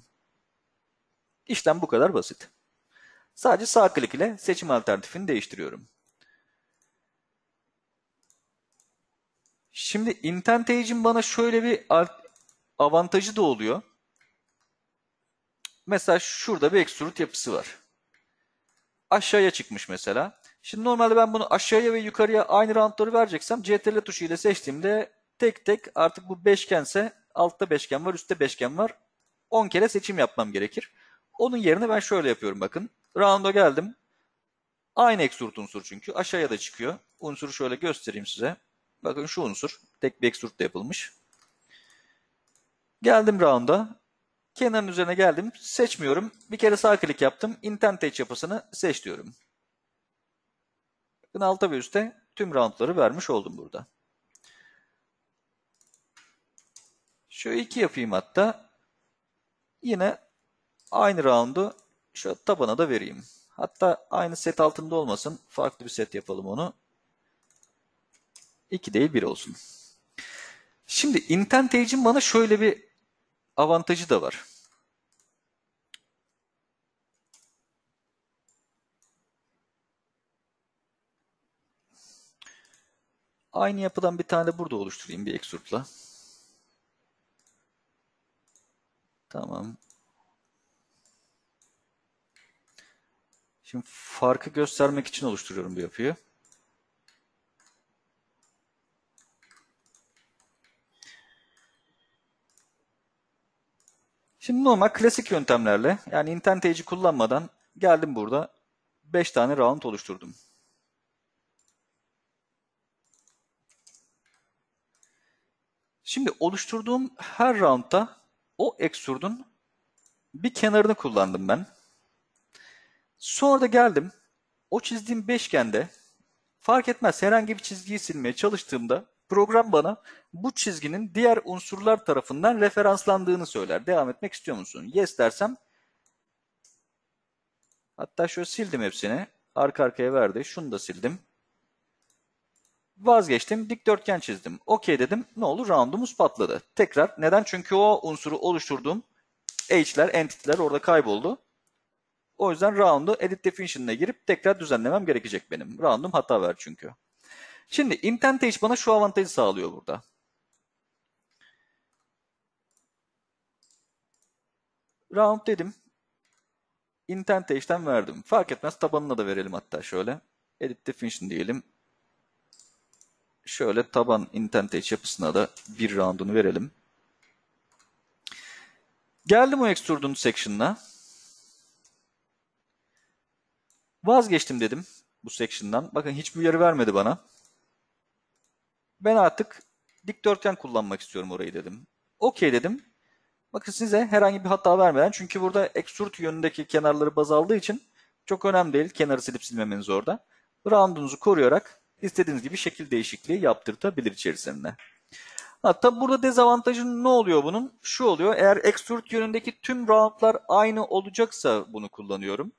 İşlem bu kadar basit. Sadece sağ klik ile seçim alternatifini değiştiriyorum. Şimdi intent age'in bana şöyle bir avantajı da oluyor. Mesela şurada bir extrude yapısı var. Aşağıya çıkmış mesela. Şimdi normalde ben bunu aşağıya ve yukarıya aynı roundları vereceksem CTRL tuşu ile seçtiğimde tek tek artık bu beşgense altta beşgen var, üstte beşgen var. 10 kere seçim yapmam gerekir. Onun yerine ben şöyle yapıyorum bakın. Round'a geldim. Aynı extrude unsur çünkü. Aşağıya da çıkıyor. Unsuru şöyle göstereyim size. Bakın şu unsur. Tek bir extrude yapılmış. Geldim round'a. Kenarın üzerine geldim. Seçmiyorum. Bir kere sağ klik yaptım. Intent edge yapısını seç diyorum. Bakın alta ve üstte tüm roundları vermiş oldum burada. Şöyle iki yapayım hatta. Yine aynı round'u şu tabana da vereyim. Hatta aynı set altında olmasın. Farklı bir set yapalım onu. 2 değil 1 olsun. Şimdi intent bana şöyle bir avantajı da var. Aynı yapıdan bir tane burada oluşturayım bir extrude'la. Tamam. Şimdi farkı göstermek için oluşturuyorum bu yapıyı. Şimdi normal klasik yöntemlerle yani intent kullanmadan geldim burada 5 tane round oluşturdum. Şimdi oluşturduğum her roundda o extrude'un bir kenarını kullandım ben. Sonra da geldim. O çizdiğim beşgende fark etmez herhangi bir çizgiyi silmeye çalıştığımda program bana bu çizginin diğer unsurlar tarafından referanslandığını söyler. Devam etmek istiyor musun? Yes dersem hatta şöyle sildim hepsini. Arka arkaya verdi. Şunu da sildim. Vazgeçtim. Dikdörtgen çizdim. OK dedim. Ne oldu? Round'umuz patladı. Tekrar. Neden? Çünkü o unsuru oluşturduğum h'ler, entity'ler orada kayboldu. O yüzden round'u edit definition'ına girip tekrar düzenlemem gerekecek benim. Round'um hata ver çünkü. Şimdi intent bana şu avantajı sağlıyor burada. Round dedim. Intent verdim. Fark etmez tabanına da verelim hatta şöyle. Edit definition diyelim. Şöyle taban intent yapısına da bir round'unu verelim. Geldim o extrude'un section'ına. Vazgeçtim dedim bu section'dan. Bakın hiçbir uyarı vermedi bana. Ben artık dikdörtgen kullanmak istiyorum orayı dedim. Okey dedim. Bakın size herhangi bir hata vermeden çünkü burada extrude yönündeki kenarları baz aldığı için çok önemli değil kenarı silip silmemeniz orada. Round'unuzu koruyarak istediğiniz gibi şekil değişikliği yaptırtabilir içerisinde. Hatta burada dezavantajı ne oluyor bunun? Şu oluyor. Eğer extrude yönündeki tüm roundlar aynı olacaksa bunu kullanıyorum.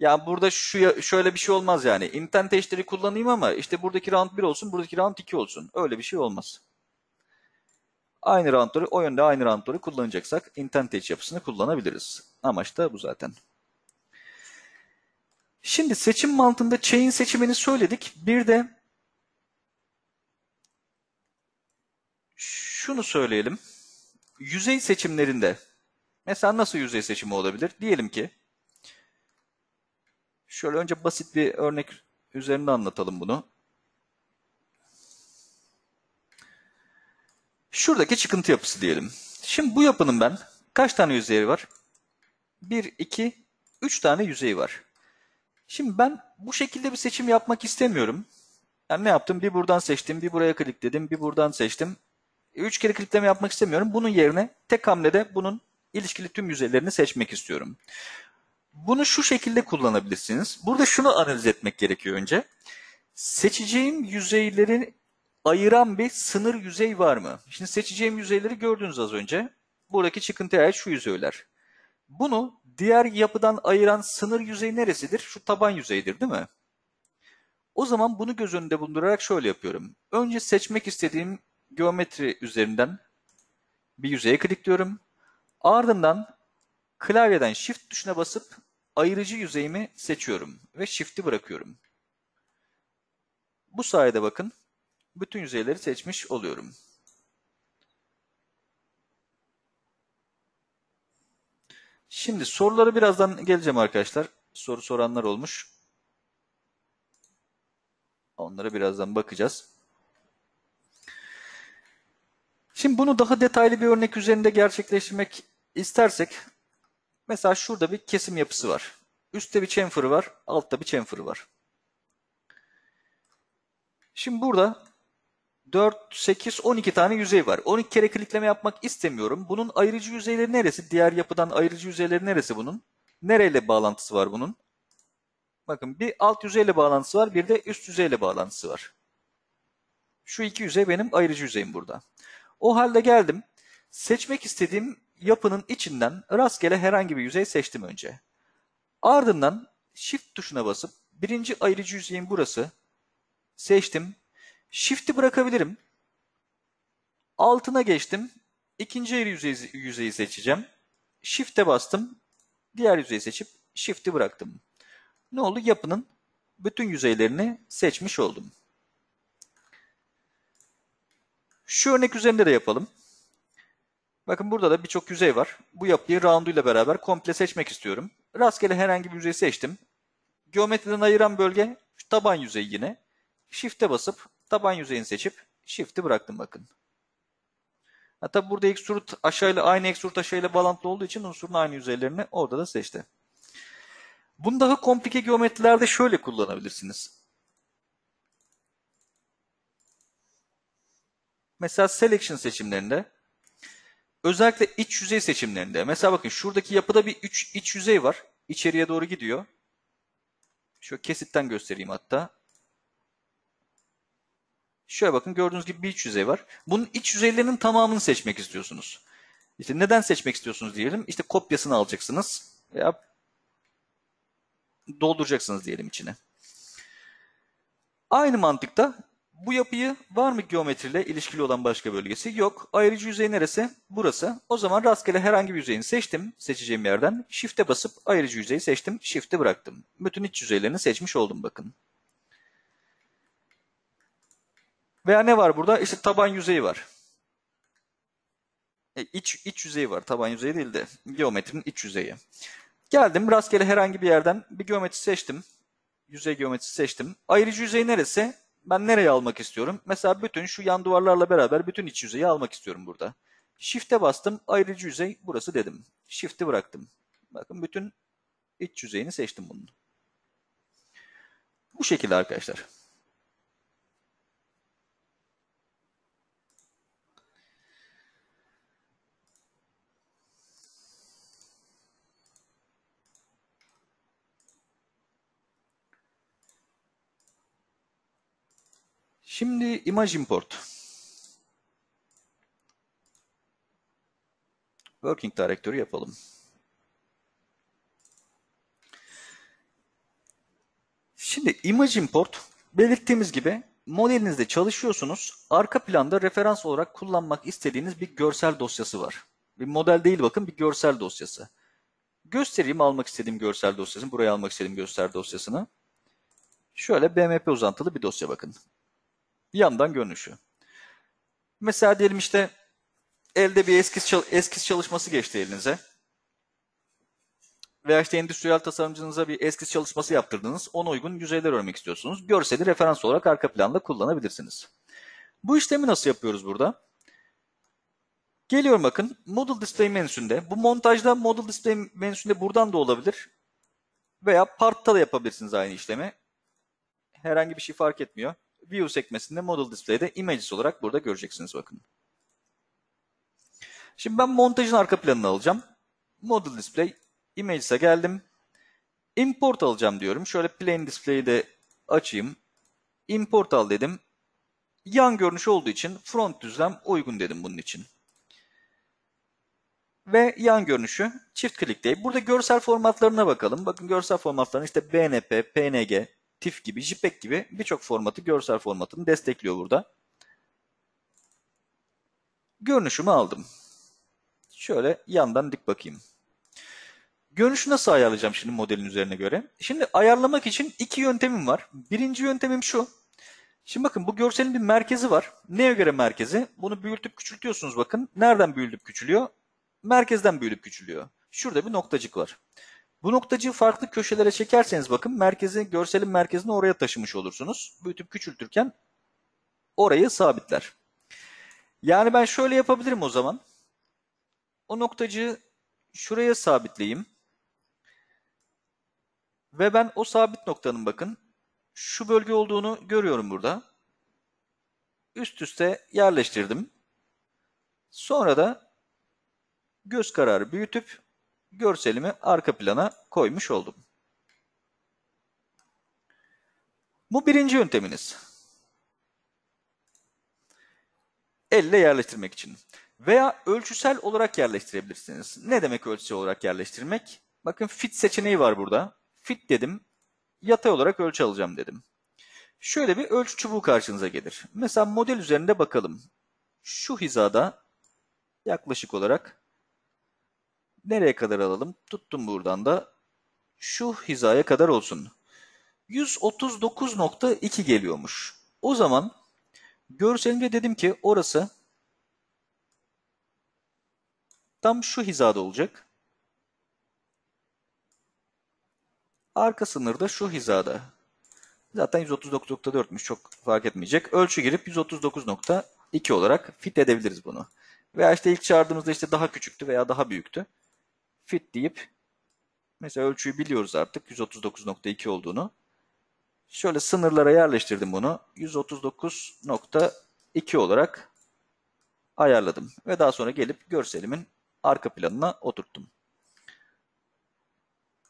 Yani burada şu şöyle bir şey olmaz yani. Indentation kullanayım ama işte buradaki round 1 olsun, buradaki round 2 olsun. Öyle bir şey olmaz. Aynı roundları, o yönde aynı roundları kullanacaksak indentation yapısını kullanabiliriz. Amaç da bu zaten. Şimdi seçim mantığında chain seçimini söyledik. Bir de şunu söyleyelim. Yüzey seçimlerinde mesela nasıl yüzey seçimi olabilir? Diyelim ki şöyle önce basit bir örnek üzerinde anlatalım bunu. Şuradaki çıkıntı yapısı diyelim. Şimdi bu yapının ben kaç tane yüzeyi var? 1, 2, 3 tane yüzeyi var. Şimdi ben bu şekilde bir seçim yapmak istemiyorum. Yani ne yaptım? Bir buradan seçtim, bir buraya klikledim, bir buradan seçtim. Üç kere klikleme yapmak istemiyorum. Bunun yerine tek hamlede bunun ilişkili tüm yüzeylerini seçmek istiyorum. Bunu şu şekilde kullanabilirsiniz. Burada şunu analiz etmek gerekiyor önce. Seçeceğim yüzeyleri ayıran bir sınır yüzey var mı? Şimdi seçeceğim yüzeyleri gördünüz az önce. Buradaki çıkıntıya ait şu yüzeyler. Bunu diğer yapıdan ayıran sınır yüzey neresidir? Şu taban yüzeydir değil mi? O zaman bunu göz önünde bulundurarak şöyle yapıyorum. Önce seçmek istediğim geometri üzerinden bir yüzeye klikliyorum. Ardından klavyeden Shift tuşuna basıp ayırıcı yüzeyimi seçiyorum ve Shift'i bırakıyorum. Bu sayede bakın bütün yüzeyleri seçmiş oluyorum. Şimdi soruları birazdan geleceğim arkadaşlar. Soru soranlar olmuş. Onlara birazdan bakacağız. Şimdi bunu daha detaylı bir örnek üzerinde gerçekleştirmek istersek mesela şurada bir kesim yapısı var. Üstte bir chamfer var, altta bir chamfer var. Şimdi burada 4, 8, 12 tane yüzey var. 12 kere klikleme yapmak istemiyorum. Bunun ayrıcı yüzeyleri neresi? Diğer yapıdan ayrıcı yüzeyleri neresi bunun? Nereyle bağlantısı var bunun? Bakın bir alt yüzeyle bağlantısı var, bir de üst yüzeyle bağlantısı var. Şu iki yüzey benim ayrıcı yüzeyim burada. O halde geldim. Seçmek istediğim yapının içinden rastgele herhangi bir yüzey seçtim önce. Ardından Shift tuşuna basıp birinci ayrıcı yüzeyin burası. Seçtim. Shift'i bırakabilirim. Altına geçtim. İkinci yüzeyi, yüzeyi seçeceğim. Shift'e bastım. Diğer yüzeyi seçip Shift'i bıraktım. Ne oldu? Yapının bütün yüzeylerini seçmiş oldum. Şu örnek üzerinde de yapalım. Bakın burada da birçok yüzey var. Bu yapıyı roundu ile beraber komple seçmek istiyorum. Rastgele herhangi bir yüzeyi seçtim. Geometriden ayıran bölge taban yüzeyi yine. Shift'e basıp taban yüzeyini seçip Shift'i bıraktım bakın. Hatta burada extrude aşağıyla aynı extrude aşağıyla bağlantılı olduğu için unsurun aynı yüzeylerini orada da seçti. Bunu daha komplike geometrilerde şöyle kullanabilirsiniz. Mesela selection seçimlerinde özellikle iç yüzey seçimlerinde mesela bakın şuradaki yapıda bir üç, iç yüzey var. İçeriye doğru gidiyor. Şöyle kesitten göstereyim hatta. Şöyle bakın gördüğünüz gibi bir iç yüzey var. Bunun iç yüzeylerinin tamamını seçmek istiyorsunuz. İşte neden seçmek istiyorsunuz diyelim. İşte kopyasını alacaksınız veya dolduracaksınız diyelim içine. Aynı mantıkta bu yapıyı var mı geometriyle ilişkili olan başka bölgesi? Yok. Ayrıcı yüzey neresi? Burası. O zaman rastgele herhangi bir yüzeyini seçtim. Seçeceğim yerden. Shift'e basıp ayrıcı yüzeyi seçtim. Shift'e bıraktım. Bütün iç yüzeylerini seçmiş oldum bakın. Veya ne var burada? İşte taban yüzeyi var. E, iç, iç yüzeyi var. Taban yüzeyi değil de geometrinin iç yüzeyi. Geldim rastgele herhangi bir yerden bir geometri seçtim. Yüzey geometrisi seçtim. Ayrıcı yüzey neresi? ben nereye almak istiyorum? Mesela bütün şu yan duvarlarla beraber bütün iç yüzeyi almak istiyorum burada. Shift'e bastım. Ayrıcı yüzey burası dedim. Shift'i bıraktım. Bakın bütün iç yüzeyini seçtim bunun. Bu şekilde arkadaşlar. Şimdi image import. Working directory yapalım. Şimdi image import belirttiğimiz gibi modelinizde çalışıyorsunuz. Arka planda referans olarak kullanmak istediğiniz bir görsel dosyası var. Bir model değil bakın bir görsel dosyası. Göstereyim almak istediğim görsel dosyasını. Buraya almak istediğim görsel dosyasını. Şöyle BMP uzantılı bir dosya bakın. Yandan görünüşü. Mesela diyelim işte elde bir eskiz, eskiz çalışması geçti elinize. Veya işte endüstriyel tasarımcınıza bir eskiz çalışması yaptırdınız. Ona uygun yüzeyler örmek istiyorsunuz. Görseli referans olarak arka planda kullanabilirsiniz. Bu işlemi nasıl yapıyoruz burada? Geliyorum bakın Model Display menüsünde. Bu montajda Model Display menüsünde buradan da olabilir. Veya Part'ta da yapabilirsiniz aynı işlemi. Herhangi bir şey fark etmiyor. View sekmesinde Model Display'de Images olarak burada göreceksiniz bakın. Şimdi ben montajın arka planını alacağım. Model Display Images'e geldim. Import alacağım diyorum. Şöyle Plain Display'i de açayım. Import al dedim. Yan görünüş olduğu için front düzlem uygun dedim bunun için ve yan görünüşü çift klikleyip burada görsel formatlarına bakalım. Bakın görsel formatlarını işte BNP, PNG, TIFF gibi, JPEG gibi birçok formatı görsel formatını destekliyor burada. Görünüşümü aldım. Şöyle yandan dik bakayım. Görünüşü nasıl ayarlayacağım şimdi modelin üzerine göre? Şimdi ayarlamak için iki yöntemim var. Birinci yöntemim şu. Şimdi bakın bu görselin bir merkezi var. Neye göre merkezi? Bunu büyütüp küçültüyorsunuz bakın. Nereden büyütüp küçülüyor? merkezden büyülüp küçülüyor. Şurada bir noktacık var. Bu noktacığı farklı köşelere çekerseniz bakın merkezi, görselin merkezini oraya taşımış olursunuz. Büyütüp küçültürken orayı sabitler. Yani ben şöyle yapabilirim o zaman. O noktacığı şuraya sabitleyeyim. Ve ben o sabit noktanın bakın şu bölge olduğunu görüyorum burada. Üst üste yerleştirdim. Sonra da göz kararı büyütüp görselimi arka plana koymuş oldum. Bu birinci yönteminiz. Elle yerleştirmek için. Veya ölçüsel olarak yerleştirebilirsiniz. Ne demek ölçüsel olarak yerleştirmek? Bakın fit seçeneği var burada. Fit dedim. Yatay olarak ölçü alacağım dedim. Şöyle bir ölçü çubuğu karşınıza gelir. Mesela model üzerinde bakalım. Şu hizada yaklaşık olarak Nereye kadar alalım? Tuttum buradan da. Şu hizaya kadar olsun. 139.2 geliyormuş. O zaman görselimde dedim ki orası tam şu hizada olacak. Arka sınırda şu hizada. Zaten 139.4'müş çok fark etmeyecek. Ölçü girip 139.2 olarak fit edebiliriz bunu. Veya işte ilk çağırdığımızda işte daha küçüktü veya daha büyüktü fit deyip mesela ölçüyü biliyoruz artık 139.2 olduğunu. Şöyle sınırlara yerleştirdim bunu. 139.2 olarak ayarladım. Ve daha sonra gelip görselimin arka planına oturttum.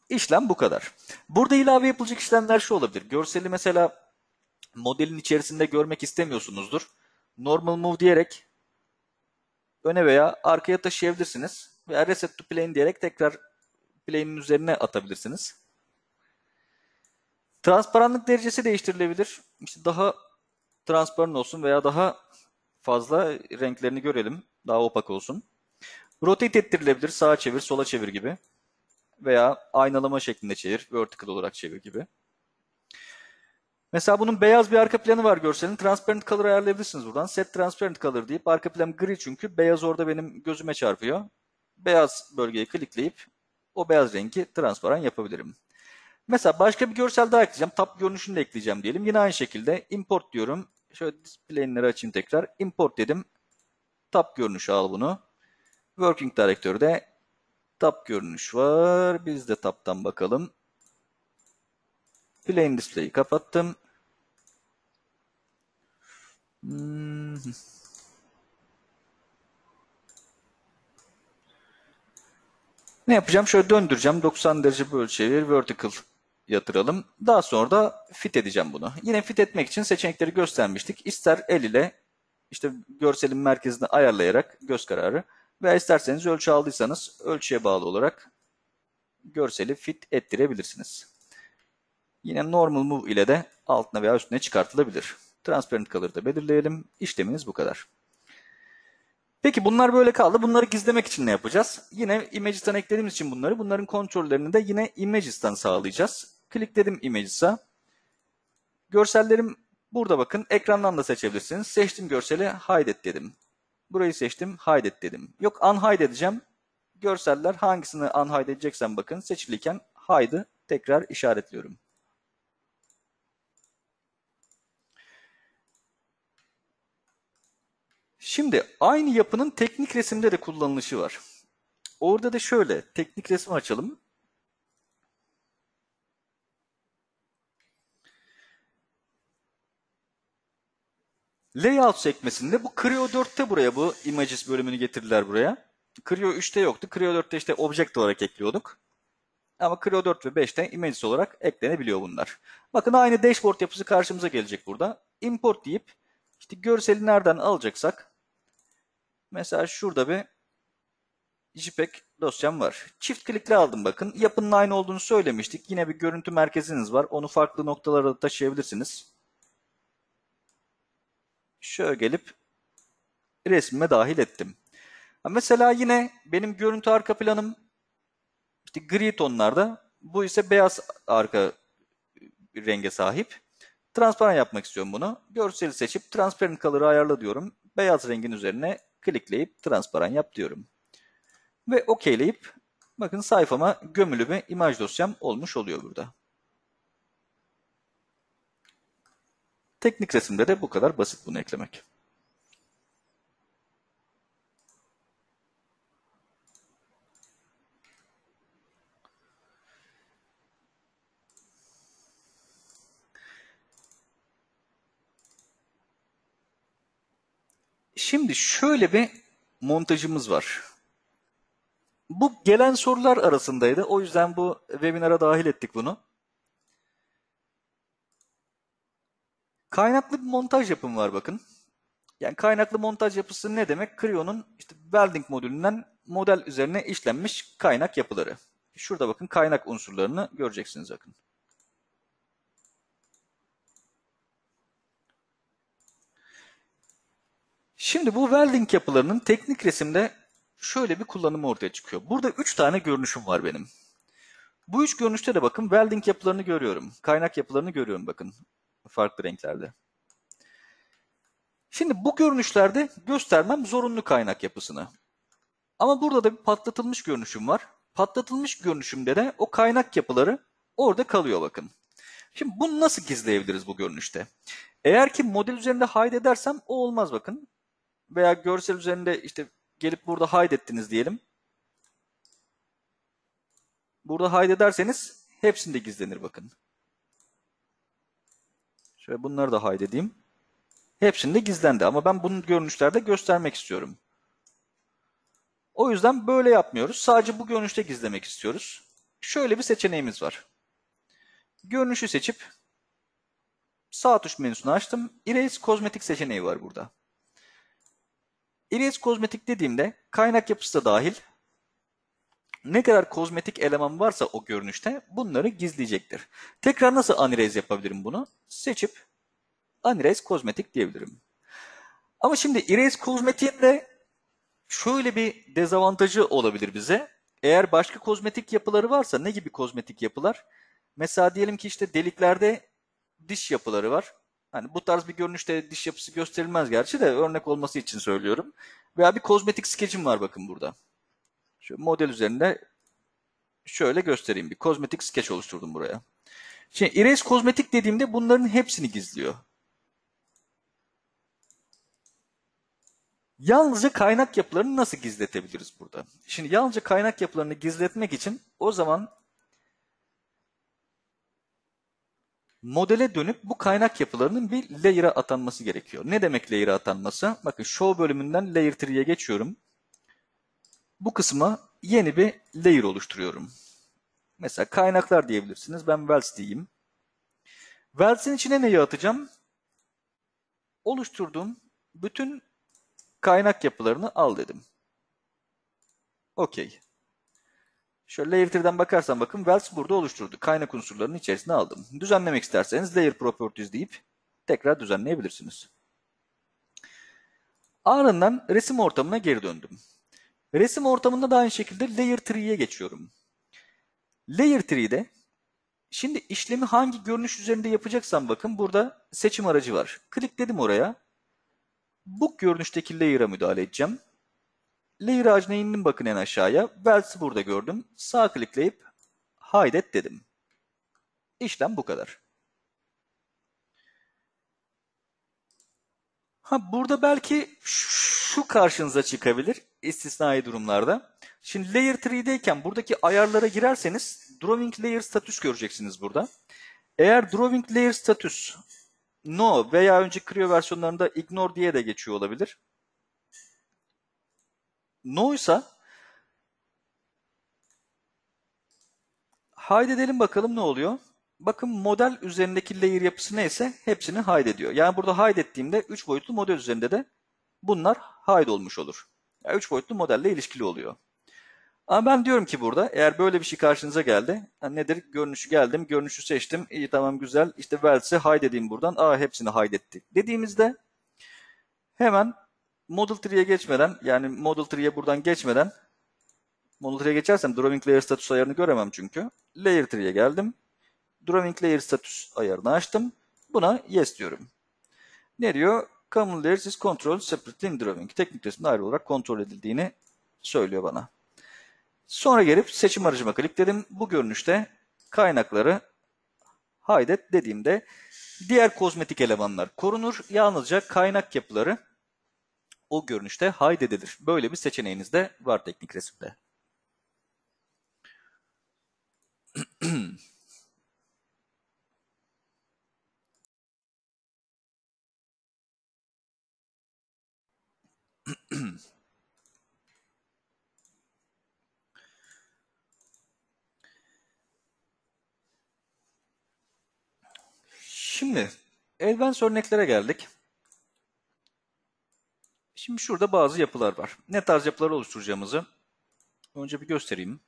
İşlem bu kadar. Burada ilave yapılacak işlemler şu olabilir. Görseli mesela modelin içerisinde görmek istemiyorsunuzdur. Normal move diyerek öne veya arkaya taşıyabilirsiniz veya reset to plane diyerek tekrar plane'in üzerine atabilirsiniz. Transparanlık derecesi değiştirilebilir. İşte daha transparan olsun veya daha fazla renklerini görelim. Daha opak olsun. Rotate ettirilebilir. Sağa çevir, sola çevir gibi. Veya aynalama şeklinde çevir. Vertical olarak çevir gibi. Mesela bunun beyaz bir arka planı var görselin. Transparent color ayarlayabilirsiniz buradan. Set transparent color deyip arka plan gri çünkü beyaz orada benim gözüme çarpıyor beyaz bölgeyi klikleyip o beyaz rengi transparan yapabilirim. Mesela başka bir görsel daha ekleyeceğim. Tab görünüşünü de ekleyeceğim diyelim. Yine aynı şekilde import diyorum. Şöyle display'leri açayım tekrar. Import dedim. Tab görünüşü al bunu. Working Directory'de tab görünüş var. Biz de tab'tan bakalım. Plain display'i kapattım. Hmm. Ne yapacağım? Şöyle döndüreceğim. 90 derece böyle çevir. Vertical yatıralım. Daha sonra da fit edeceğim bunu. Yine fit etmek için seçenekleri göstermiştik. İster el ile işte görselin merkezini ayarlayarak göz kararı veya isterseniz ölçü aldıysanız ölçüye bağlı olarak görseli fit ettirebilirsiniz. Yine normal move ile de altına veya üstüne çıkartılabilir. Transparent color'ı da belirleyelim. İşleminiz bu kadar. Peki bunlar böyle kaldı. Bunları gizlemek için ne yapacağız? Yine Images'tan eklediğimiz için bunları, bunların kontrollerini de yine Images'tan sağlayacağız. Klikledim Images'a. Görsellerim burada bakın. Ekrandan da seçebilirsiniz. Seçtim görseli hide dedim. Burayı seçtim hide dedim. Yok unhide edeceğim. Görseller hangisini unhide edeceksem bakın seçiliyken hide'ı tekrar işaretliyorum. Şimdi aynı yapının teknik resimde de kullanılışı var. Orada da şöyle teknik resmi açalım. Layout sekmesinde bu Creo 4'te buraya bu Images bölümünü getirdiler buraya. Creo 3'te yoktu. Creo 4'te işte object olarak ekliyorduk. Ama Creo 4 ve 5'te Images olarak eklenebiliyor bunlar. Bakın aynı dashboard yapısı karşımıza gelecek burada. Import deyip işte görseli nereden alacaksak mesela şurada bir JPEG dosyam var. Çift klikle aldım bakın. Yapının aynı olduğunu söylemiştik. Yine bir görüntü merkeziniz var. Onu farklı noktalara da taşıyabilirsiniz. Şöyle gelip resmime dahil ettim. Mesela yine benim görüntü arka planım işte gri tonlarda. Bu ise beyaz arka renge sahip. Transparan yapmak istiyorum bunu. Görseli seçip transparent color'ı ayarla diyorum. Beyaz rengin üzerine klikleyip transparan yap diyorum. Ve okeyleyip bakın sayfama gömülü bir imaj dosyam olmuş oluyor burada. Teknik resimde de bu kadar basit bunu eklemek. Şimdi şöyle bir montajımız var. Bu gelen sorular arasındaydı. O yüzden bu webinara dahil ettik bunu. Kaynaklı bir montaj yapım var bakın. Yani kaynaklı montaj yapısı ne demek? Creo'nun işte welding modülünden model üzerine işlenmiş kaynak yapıları. Şurada bakın kaynak unsurlarını göreceksiniz bakın. Şimdi bu welding yapılarının teknik resimde şöyle bir kullanımı ortaya çıkıyor. Burada üç tane görünüşüm var benim. Bu üç görünüşte de bakın welding yapılarını görüyorum. Kaynak yapılarını görüyorum bakın. Farklı renklerde. Şimdi bu görünüşlerde göstermem zorunlu kaynak yapısını. Ama burada da bir patlatılmış görünüşüm var. Patlatılmış görünüşümde de o kaynak yapıları orada kalıyor bakın. Şimdi bunu nasıl gizleyebiliriz bu görünüşte? Eğer ki model üzerinde hide edersem o olmaz bakın veya görsel üzerinde işte gelip burada hide ettiniz diyelim. Burada hide ederseniz hepsinde gizlenir bakın. Şöyle bunları da hide edeyim. Hepsinde gizlendi ama ben bunu görünüşlerde göstermek istiyorum. O yüzden böyle yapmıyoruz. Sadece bu görünüşte gizlemek istiyoruz. Şöyle bir seçeneğimiz var. Görünüşü seçip sağ tuş menüsünü açtım. Erase kozmetik seçeneği var burada. Erase kozmetik dediğimde kaynak yapısı da dahil ne kadar kozmetik eleman varsa o görünüşte bunları gizleyecektir. Tekrar nasıl unerase yapabilirim bunu? Seçip unerase kozmetik diyebilirim. Ama şimdi erase kozmetiğin de şöyle bir dezavantajı olabilir bize. Eğer başka kozmetik yapıları varsa ne gibi kozmetik yapılar? Mesela diyelim ki işte deliklerde diş yapıları var. Hani bu tarz bir görünüşte diş yapısı gösterilmez gerçi de örnek olması için söylüyorum. Veya bir kozmetik skecim var bakın burada. Şu model üzerinde şöyle göstereyim. Bir kozmetik sketch oluşturdum buraya. Şimdi erase kozmetik dediğimde bunların hepsini gizliyor. Yalnızca kaynak yapılarını nasıl gizletebiliriz burada? Şimdi yalnızca kaynak yapılarını gizletmek için o zaman modele dönüp bu kaynak yapılarının bir layer'a atanması gerekiyor. Ne demek layer'a atanması? Bakın show bölümünden layer 3'ye geçiyorum. Bu kısma yeni bir layer oluşturuyorum. Mesela kaynaklar diyebilirsiniz. Ben Wells diyeyim. Wells'in içine neyi atacağım? Oluşturduğum bütün kaynak yapılarını al dedim. Okey. Şöyle Layer 3'den bakarsan bakın Wells burada oluşturdu. Kaynak unsurlarının içerisine aldım. Düzenlemek isterseniz Layer Properties deyip tekrar düzenleyebilirsiniz. Ardından resim ortamına geri döndüm. Resim ortamında da aynı şekilde Layer 3'ye geçiyorum. Layer 3'de şimdi işlemi hangi görünüş üzerinde yapacaksam bakın burada seçim aracı var. Klikledim oraya. Bu görünüşteki layer'a müdahale edeceğim. Layer ağacına indim bakın en aşağıya. Wells'i burada gördüm. Sağ klikleyip hide dedim. İşlem bu kadar. Ha burada belki şu karşınıza çıkabilir istisnai durumlarda. Şimdi Layer 3'deyken buradaki ayarlara girerseniz Drawing Layer Status göreceksiniz burada. Eğer Drawing Layer Status No veya önce Creo versiyonlarında Ignore diye de geçiyor olabilir. No ise hide edelim bakalım ne oluyor. Bakın model üzerindeki layer yapısı neyse hepsini hide ediyor. Yani burada hide ettiğimde 3 boyutlu model üzerinde de bunlar hide olmuş olur. Yani 3 boyutlu modelle ilişkili oluyor. Ama ben diyorum ki burada eğer böyle bir şey karşınıza geldi. Yani nedir? Görünüşü geldim, görünüşü seçtim. İyi tamam güzel. İşte Wells'i hide edeyim buradan. Aa hepsini hide etti. Dediğimizde hemen Model 3'ye geçmeden yani Model 3'ye buradan geçmeden Model 3'ye geçersem Drawing Layer status ayarını göremem çünkü. Layer 3'ye geldim. Drawing Layer status ayarını açtım. Buna yes diyorum. Ne diyor? Common layers is controlled separately in drawing. Teknik resimde ayrı olarak kontrol edildiğini söylüyor bana. Sonra gelip seçim aracıma klikledim. Bu görünüşte kaynakları hide dediğimde diğer kozmetik elemanlar korunur. Yalnızca kaynak yapıları o görünüşte hide edilir. Böyle bir seçeneğiniz de var teknik resimde. Şimdi advanced örneklere geldik. Şimdi şurada bazı yapılar var. Ne tarz yapılar oluşturacağımızı önce bir göstereyim.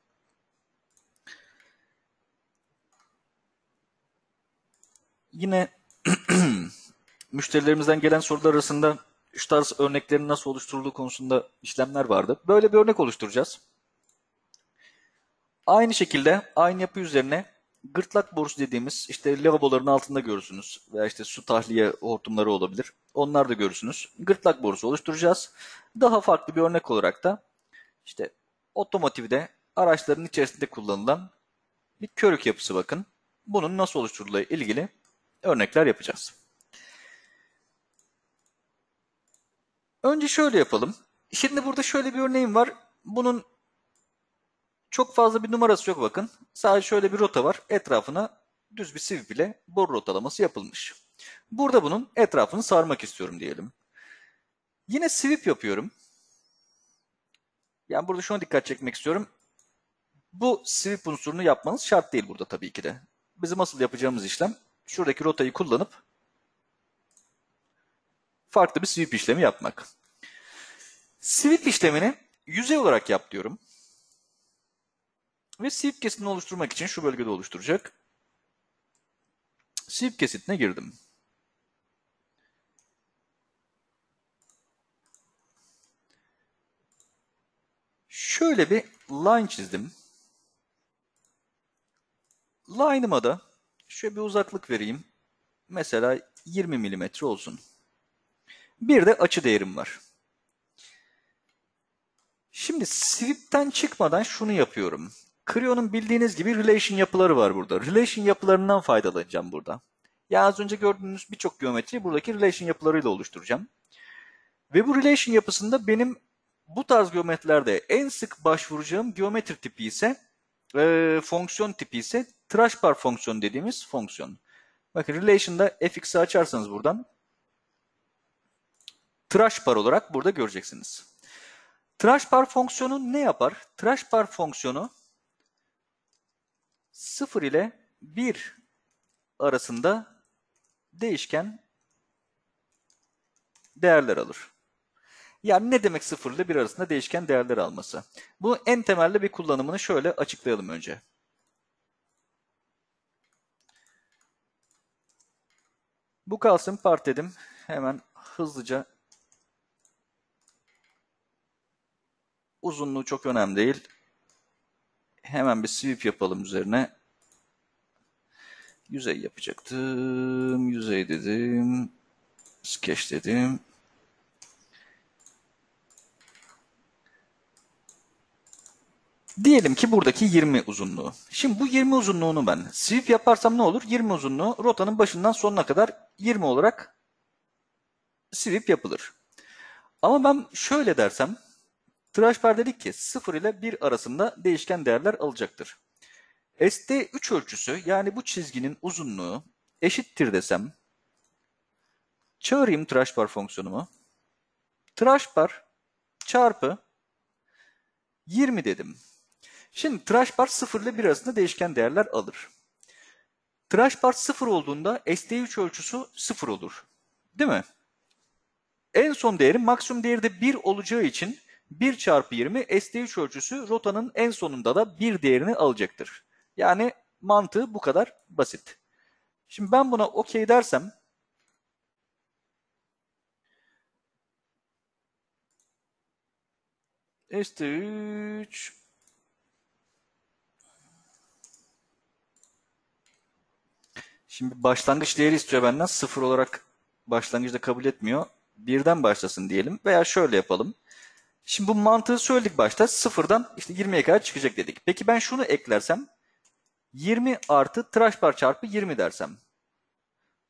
Yine müşterilerimizden gelen sorular arasında şu tarz örneklerin nasıl oluşturulduğu konusunda işlemler vardı. Böyle bir örnek oluşturacağız. Aynı şekilde aynı yapı üzerine gırtlak borusu dediğimiz işte lavaboların altında görürsünüz veya işte su tahliye hortumları olabilir. Onlar da görürsünüz. Gırtlak borusu oluşturacağız. Daha farklı bir örnek olarak da işte otomotivde araçların içerisinde kullanılan bir körük yapısı bakın. Bunun nasıl oluşturulduğu ilgili örnekler yapacağız. Önce şöyle yapalım. Şimdi burada şöyle bir örneğim var. Bunun çok fazla bir numarası yok bakın. Sadece şöyle bir rota var. Etrafına düz bir sweep ile boru rotalaması yapılmış. Burada bunun etrafını sarmak istiyorum diyelim. Yine sweep yapıyorum. Yani burada şuna dikkat çekmek istiyorum. Bu sweep unsurunu yapmanız şart değil burada tabii ki de. Bizim asıl yapacağımız işlem şuradaki rotayı kullanıp farklı bir sweep işlemi yapmak. Sweep işlemini yüzey olarak yap diyorum. Ve sweep kesitini oluşturmak için şu bölgede oluşturacak. Sweep kesitine girdim. Şöyle bir line çizdim. Line'ıma da şöyle bir uzaklık vereyim. Mesela 20 mm olsun. Bir de açı değerim var. Şimdi sweep'ten çıkmadan şunu yapıyorum. Creo'nun bildiğiniz gibi relation yapıları var burada. Relation yapılarından faydalanacağım burada. Ya az önce gördüğünüz birçok geometriyi buradaki relation yapılarıyla oluşturacağım. Ve bu relation yapısında benim bu tarz geometrilerde en sık başvuracağım geometri tipi ise e, fonksiyon tipi ise trash bar fonksiyon dediğimiz fonksiyon. Bakın relation'da fx'i açarsanız buradan trash bar olarak burada göreceksiniz. Trash bar fonksiyonu ne yapar? Trash bar fonksiyonu 0 ile 1 arasında değişken değerler alır. Yani ne demek 0 ile 1 arasında değişken değerler alması? Bu en temelde bir kullanımını şöyle açıklayalım önce. Bu kalsın part dedim. Hemen hızlıca uzunluğu çok önemli değil. Hemen bir sweep yapalım üzerine. Yüzey yapacaktım. Yüzey dedim. Sketch dedim. Diyelim ki buradaki 20 uzunluğu. Şimdi bu 20 uzunluğunu ben sweep yaparsam ne olur? 20 uzunluğu rotanın başından sonuna kadar 20 olarak sweep yapılır. Ama ben şöyle dersem Trashbar dedik ki 0 ile 1 arasında değişken değerler alacaktır. ST3 ölçüsü yani bu çizginin uzunluğu eşittir desem çağırayım trashbar fonksiyonumu. Trashbar çarpı 20 dedim. Şimdi trashbar 0 ile 1 arasında değişken değerler alır. Trashbar 0 olduğunda ST3 ölçüsü 0 olur. Değil mi? En son değeri maksimum değeri de 1 olacağı için 1 çarpı 20 ST3 ölçüsü rotanın en sonunda da 1 değerini alacaktır. Yani mantığı bu kadar basit. Şimdi ben buna okey dersem ST3 Şimdi başlangıç değeri istiyor benden. Sıfır olarak başlangıçta kabul etmiyor. Birden başlasın diyelim. Veya şöyle yapalım. Şimdi bu mantığı söyledik başta. Sıfırdan işte 20'ye kadar çıkacak dedik. Peki ben şunu eklersem 20 artı trash bar çarpı 20 dersem.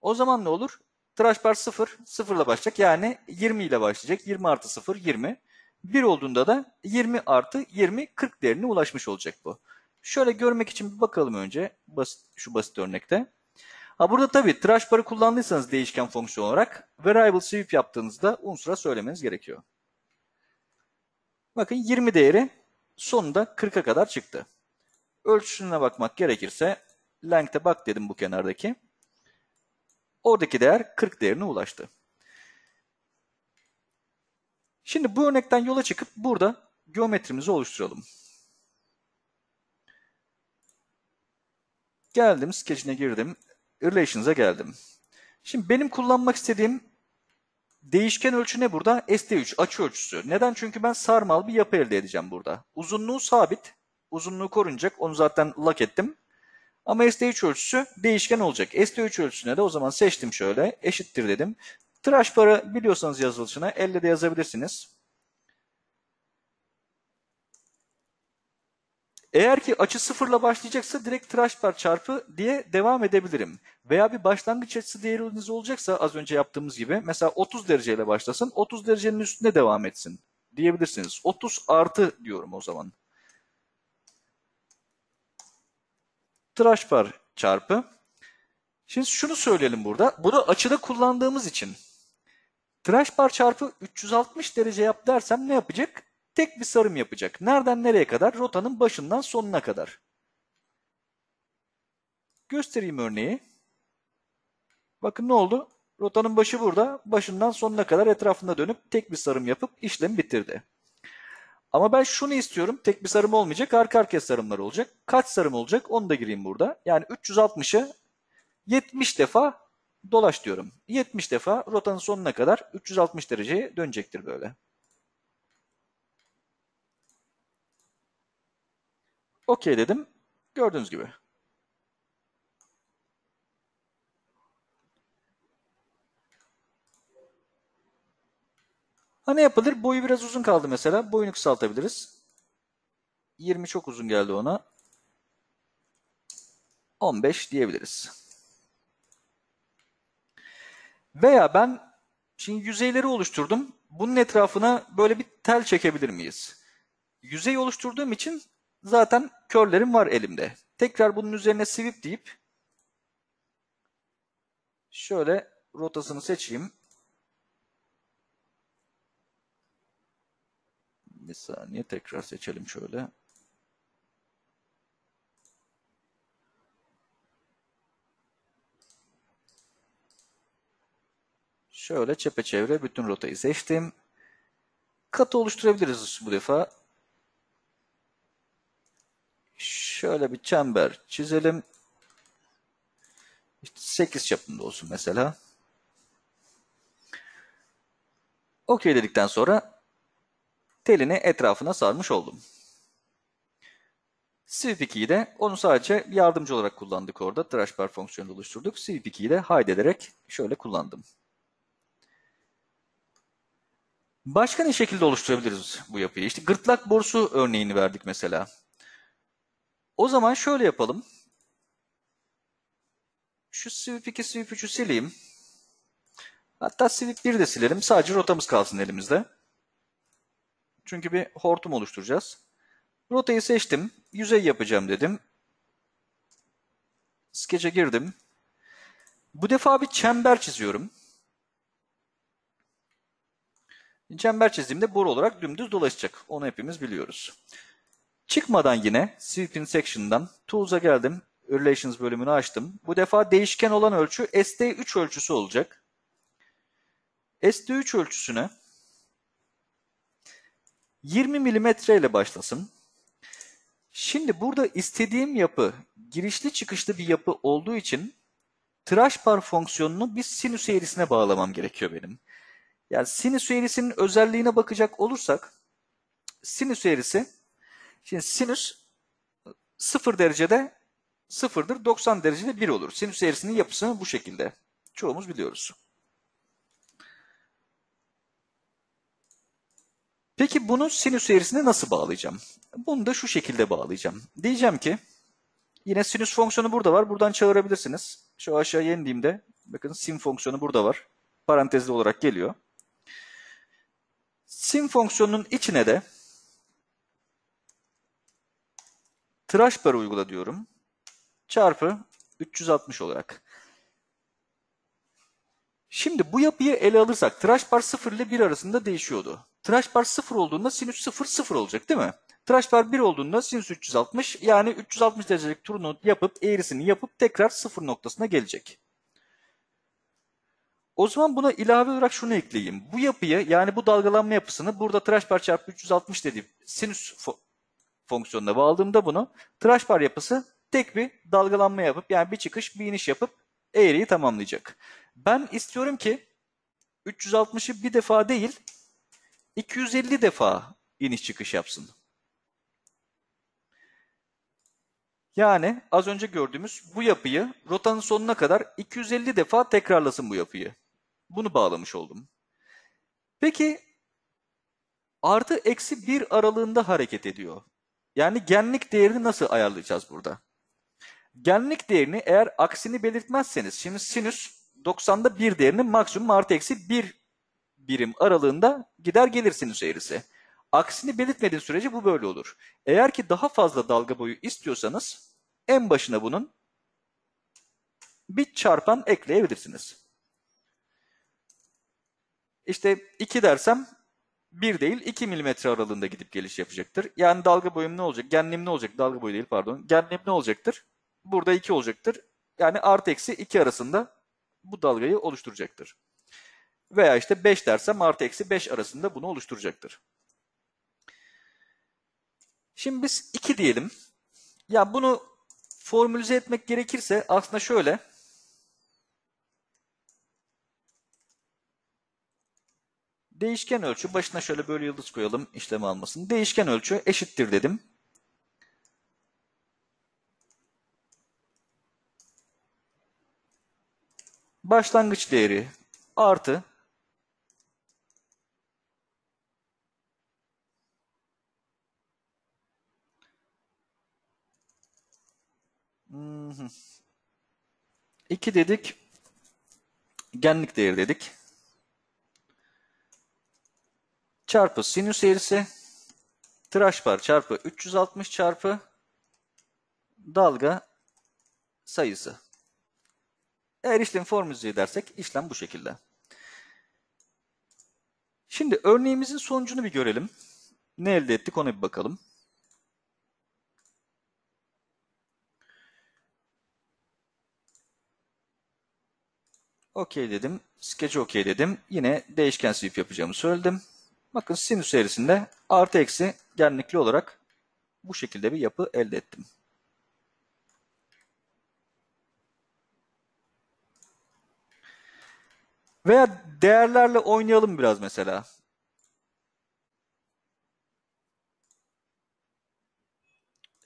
O zaman ne olur? Trash bar 0, 0 ile başlayacak. Yani 20 ile başlayacak. 20 artı 0, 20. 1 olduğunda da 20 artı 20, 40 değerine ulaşmış olacak bu. Şöyle görmek için bir bakalım önce basit, şu basit örnekte. Ha burada tabii trash bar'ı kullandıysanız değişken fonksiyon olarak variable sweep yaptığınızda unsura söylemeniz gerekiyor. Bakın 20 değeri sonunda 40'a kadar çıktı. Ölçüsüne bakmak gerekirse length'e bak dedim bu kenardaki. Oradaki değer 40 değerine ulaştı. Şimdi bu örnekten yola çıkıp burada geometrimizi oluşturalım. Geldim, sketch'ine girdim. Relations'a geldim. Şimdi benim kullanmak istediğim Değişken ölçü ne burada? ST3 açı ölçüsü. Neden? Çünkü ben sarmal bir yapı elde edeceğim burada. Uzunluğu sabit. Uzunluğu korunacak. Onu zaten lock ettim. Ama ST3 ölçüsü değişken olacak. ST3 ölçüsüne de o zaman seçtim şöyle. Eşittir dedim. Tıraş para biliyorsanız yazılışına elle de yazabilirsiniz. Eğer ki açı sıfırla başlayacaksa direkt tıraş bar çarpı diye devam edebilirim. Veya bir başlangıç açısı değeriniz olacaksa az önce yaptığımız gibi mesela 30 dereceyle başlasın 30 derecenin üstünde devam etsin diyebilirsiniz. 30 artı diyorum o zaman. Tıraş bar çarpı. Şimdi şunu söyleyelim burada. Bunu açıda kullandığımız için tıraş bar çarpı 360 derece yap dersem ne yapacak? Tek bir sarım yapacak. Nereden nereye kadar? Rotanın başından sonuna kadar. Göstereyim örneği. Bakın ne oldu? Rotanın başı burada. Başından sonuna kadar etrafında dönüp tek bir sarım yapıp işlemi bitirdi. Ama ben şunu istiyorum. Tek bir sarım olmayacak. Arka arkaya sarımlar olacak. Kaç sarım olacak? Onu da gireyim burada. Yani 360'ı 70 defa dolaş diyorum. 70 defa rotanın sonuna kadar 360 dereceye dönecektir böyle. Okey dedim. Gördüğünüz gibi. Ha ne yapılır? Boyu biraz uzun kaldı mesela. Boyunu kısaltabiliriz. 20 çok uzun geldi ona. 15 diyebiliriz. Veya ben şimdi yüzeyleri oluşturdum. Bunun etrafına böyle bir tel çekebilir miyiz? Yüzey oluşturduğum için zaten körlerim var elimde. Tekrar bunun üzerine sweep deyip şöyle rotasını seçeyim. Bir saniye tekrar seçelim şöyle. Şöyle çepeçevre bütün rotayı seçtim. Katı oluşturabiliriz bu defa. Şöyle bir çember çizelim. İşte 8 çapında olsun mesela. OK dedikten sonra telini etrafına sarmış oldum. Sweep de onu sadece yardımcı olarak kullandık orada. Trash bar fonksiyonu oluşturduk. Sweep de hide ederek şöyle kullandım. Başka ne şekilde oluşturabiliriz bu yapıyı? İşte gırtlak borusu örneğini verdik mesela. O zaman şöyle yapalım. Şu sweep 2, sweep 3'ü sileyim. Hatta sweep 1'i de silelim. Sadece rotamız kalsın elimizde. Çünkü bir hortum oluşturacağız. Rotayı seçtim. Yüzey yapacağım dedim. Sketch'e girdim. Bu defa bir çember çiziyorum. Çember çizdiğimde boru olarak dümdüz dolaşacak. Onu hepimiz biliyoruz. Çıkmadan yine Sweep Section'dan Tools'a geldim. Relations bölümünü açtım. Bu defa değişken olan ölçü SD3 ölçüsü olacak. SD3 ölçüsüne 20 mm ile başlasın. Şimdi burada istediğim yapı girişli çıkışlı bir yapı olduğu için trash bar fonksiyonunu bir sinüs eğrisine bağlamam gerekiyor benim. Yani sinüs eğrisinin özelliğine bakacak olursak sinüs eğrisi şimdi sinüs 0 derecede 0'dır 90 derecede 1 olur. Sinüs eğrisinin yapısı bu şekilde. Çoğumuz biliyoruz. Peki bunu sinüs eğrisine nasıl bağlayacağım? Bunu da şu şekilde bağlayacağım. Diyeceğim ki yine sinüs fonksiyonu burada var. Buradan çağırabilirsiniz. Şu aşağıya indiğimde bakın sin fonksiyonu burada var. Parantezli olarak geliyor. Sin fonksiyonunun içine de trash bar uygula diyorum. Çarpı 360 olarak. Şimdi bu yapıyı ele alırsak trash bar 0 ile 1 arasında değişiyordu. Trash bar 0 olduğunda sinüs 0 0 olacak değil mi? Trash bar 1 olduğunda sinüs 360 yani 360 derecelik turunu yapıp eğrisini yapıp tekrar 0 noktasına gelecek. O zaman buna ilave olarak şunu ekleyeyim. Bu yapıyı yani bu dalgalanma yapısını burada trash bar çarpı 360 dediğim sinüs fonksiyonuna bağladığımda bunu trash bar yapısı tek bir dalgalanma yapıp yani bir çıkış bir iniş yapıp eğriyi tamamlayacak. Ben istiyorum ki 360'ı bir defa değil 250 defa iniş çıkış yapsın. Yani az önce gördüğümüz bu yapıyı rotanın sonuna kadar 250 defa tekrarlasın bu yapıyı. Bunu bağlamış oldum. Peki artı eksi 1 aralığında hareket ediyor. Yani genlik değerini nasıl ayarlayacağız burada? Genlik değerini eğer aksini belirtmezseniz, şimdi sinüs 90'da 1 değerinin maksimum artı eksi 1 birim aralığında gider gelir sinüs eğrisi. Aksini belirtmediği sürece bu böyle olur. Eğer ki daha fazla dalga boyu istiyorsanız en başına bunun bir çarpan ekleyebilirsiniz. İşte 2 dersem 1 değil 2 milimetre aralığında gidip geliş yapacaktır. Yani dalga boyum ne olacak? Genliğim ne olacak? Dalga boyu değil pardon. Genliğim ne olacaktır? Burada 2 olacaktır. Yani artı eksi 2 arasında bu dalgayı oluşturacaktır. Veya işte 5 dersem artı eksi 5 arasında bunu oluşturacaktır. Şimdi biz 2 diyelim. Ya bunu formülize etmek gerekirse aslında şöyle. Değişken ölçü başına şöyle böyle yıldız koyalım işlemi almasın. Değişken ölçü eşittir dedim. Başlangıç değeri artı Hı 2 dedik. Genlik değeri dedik. Çarpı sinüs eğrisi. Tıraş bar çarpı 360 çarpı dalga sayısı. Eğer işlem formülize edersek işlem bu şekilde. Şimdi örneğimizin sonucunu bir görelim. Ne elde ettik ona bir bakalım. OK dedim. Sketch OK dedim. Yine değişken sweep yapacağımı söyledim. Bakın sinüs eğrisinde artı eksi genlikli olarak bu şekilde bir yapı elde ettim. Veya değerlerle oynayalım biraz mesela.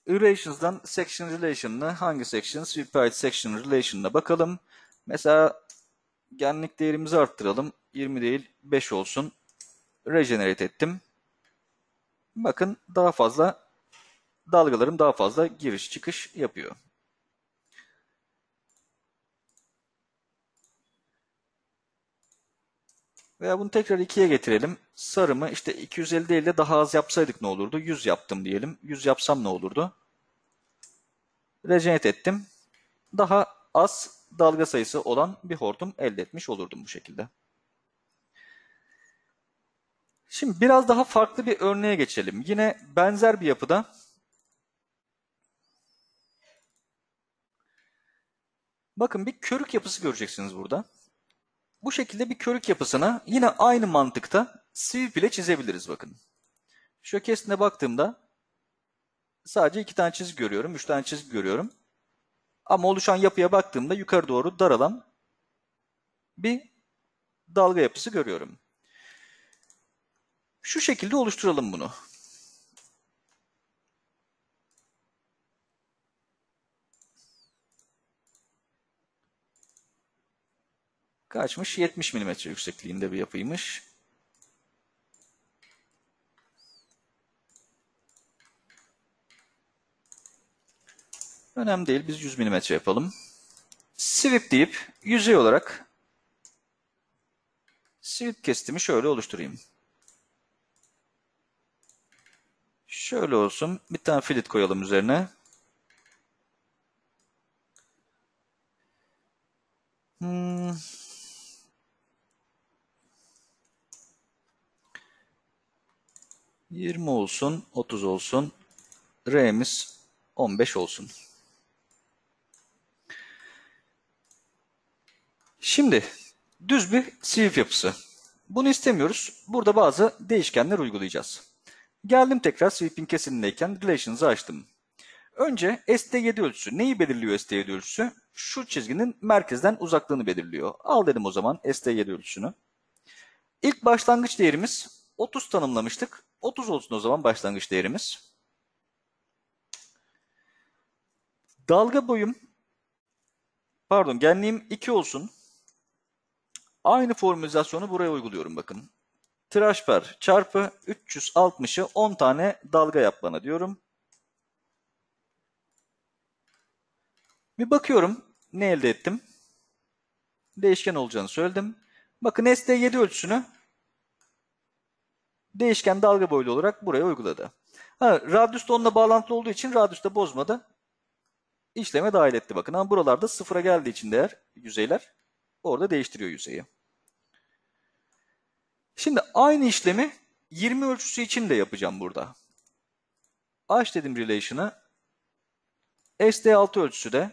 Relations'dan section relation'ına hangi section? Sweep right section relation'ına bakalım. Mesela genlik değerimizi arttıralım. 20 değil 5 olsun. Regenerate ettim. Bakın daha fazla dalgalarım daha fazla giriş çıkış yapıyor. Veya bunu tekrar 2'ye getirelim. Sarımı işte 250 değil de daha az yapsaydık ne olurdu? 100 yaptım diyelim. 100 yapsam ne olurdu? Regenerate ettim. Daha az dalga sayısı olan bir hortum elde etmiş olurdum bu şekilde. Şimdi biraz daha farklı bir örneğe geçelim. Yine benzer bir yapıda Bakın bir körük yapısı göreceksiniz burada. Bu şekilde bir körük yapısına yine aynı mantıkta sweep ile çizebiliriz bakın. Şu kesine baktığımda sadece iki tane çizgi görüyorum, üç tane çizgi görüyorum. Ama oluşan yapıya baktığımda yukarı doğru daralan bir dalga yapısı görüyorum. Şu şekilde oluşturalım bunu. Kaçmış? 70 mm yüksekliğinde bir yapıymış. Önemli değil. Biz 100 mm yapalım. Sweep deyip yüzey olarak sweep kesitimi şöyle oluşturayım. Şöyle olsun. Bir tane fillet koyalım üzerine. Hmm. Yirmi olsun, otuz olsun. R'miz on beş olsun. Şimdi düz bir sweep yapısı. Bunu istemiyoruz. Burada bazı değişkenler uygulayacağız. Geldim tekrar sweeping kesimindeyken relations'ı açtım. Önce ST7 ölçüsü. Neyi belirliyor ST7 ölçüsü? Şu çizginin merkezden uzaklığını belirliyor. Al dedim o zaman ST7 ölçüsünü. İlk başlangıç değerimiz 30 tanımlamıştık. 30 olsun o zaman başlangıç değerimiz. Dalga boyum pardon genliğim 2 olsun. Aynı formülizasyonu buraya uyguluyorum bakın. Tıraş per çarpı 360'ı 10 tane dalga yap bana diyorum. Bir bakıyorum ne elde ettim. Değişken olacağını söyledim. Bakın ST7 ölçüsünü değişken dalga boylu olarak buraya uyguladı. Ha, radyus da onunla bağlantılı olduğu için radyus da bozmadı. İşleme dahil etti bakın. Ama buralarda sıfıra geldiği için değer yüzeyler orada değiştiriyor yüzeyi. Şimdi aynı işlemi 20 ölçüsü için de yapacağım burada. H dedim relation'ı. SD6 ölçüsü de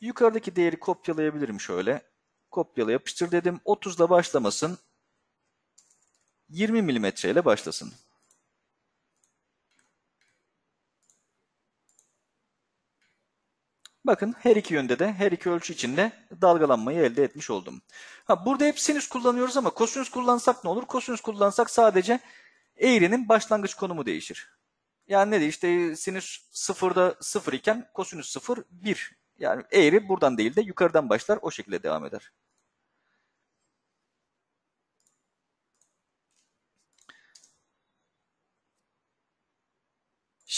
yukarıdaki değeri kopyalayabilirim şöyle. Kopyala yapıştır dedim. 30'da başlamasın. 20 mm ile başlasın. Bakın her iki yönde de her iki ölçü içinde dalgalanmayı elde etmiş oldum. Ha, burada hep sinüs kullanıyoruz ama kosinüs kullansak ne olur? Kosinüs kullansak sadece eğrinin başlangıç konumu değişir. Yani ne de işte sinüs sıfırda sıfır iken kosinüs sıfır bir. Yani eğri buradan değil de yukarıdan başlar o şekilde devam eder.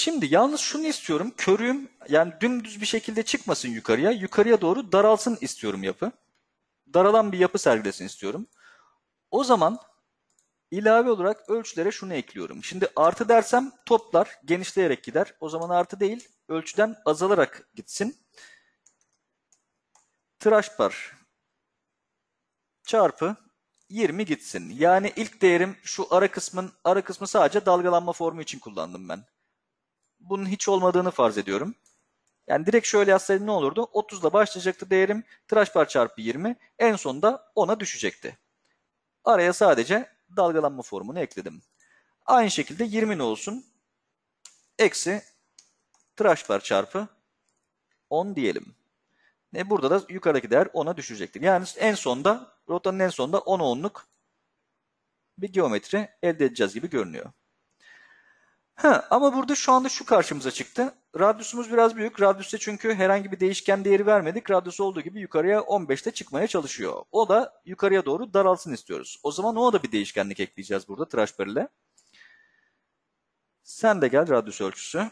Şimdi yalnız şunu istiyorum. Körüğüm yani dümdüz bir şekilde çıkmasın yukarıya. Yukarıya doğru daralsın istiyorum yapı. Daralan bir yapı sergilesin istiyorum. O zaman ilave olarak ölçülere şunu ekliyorum. Şimdi artı dersem toplar genişleyerek gider. O zaman artı değil ölçüden azalarak gitsin. Tıraş bar çarpı 20 gitsin. Yani ilk değerim şu ara kısmın ara kısmı sadece dalgalanma formu için kullandım ben bunun hiç olmadığını farz ediyorum. Yani direkt şöyle yazsaydım ne olurdu? 30 ile başlayacaktı değerim. Tıraş par çarpı 20. En sonunda 10'a düşecekti. Araya sadece dalgalanma formunu ekledim. Aynı şekilde 20 ne olsun? Eksi tıraş par çarpı 10 diyelim. Ne burada da yukarıdaki değer 10'a düşecektir. Yani en sonda rotanın en sonunda 10 onluk bir geometri elde edeceğiz gibi görünüyor. Ha, ama burada şu anda şu karşımıza çıktı. Radyusumuz biraz büyük. Radyüste çünkü herhangi bir değişken değeri vermedik. Radyus olduğu gibi yukarıya 15'te çıkmaya çalışıyor. O da yukarıya doğru daralsın istiyoruz. O zaman o da bir değişkenlik ekleyeceğiz burada ile. Sen de gel radyus ölçüsü.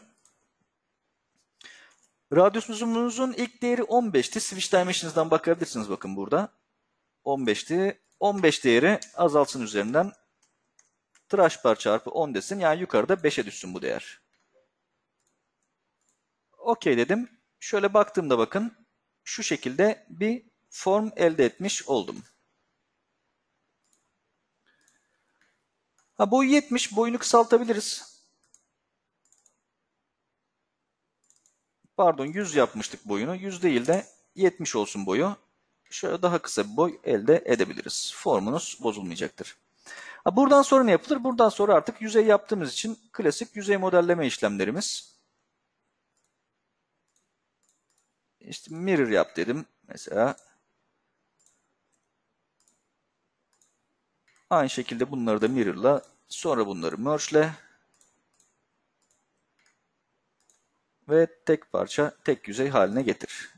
Radyusumuzun ilk değeri 15'ti. Switch Dimensions'dan bakabilirsiniz bakın burada. 15'ti. 15 değeri azalsın üzerinden tıraş par çarpı 10 desin. Yani yukarıda 5'e düşsün bu değer. Okey dedim. Şöyle baktığımda bakın şu şekilde bir form elde etmiş oldum. Ha boyu 70. Boyunu kısaltabiliriz. Pardon 100 yapmıştık boyunu. 100 değil de 70 olsun boyu. Şöyle daha kısa bir boy elde edebiliriz. Formunuz bozulmayacaktır. Buradan sonra ne yapılır? Buradan sonra artık yüzey yaptığımız için klasik yüzey modelleme işlemlerimiz. İşte mirror yap dedim. Mesela aynı şekilde bunları da mirror'la sonra bunları merge'le ve tek parça tek yüzey haline getir.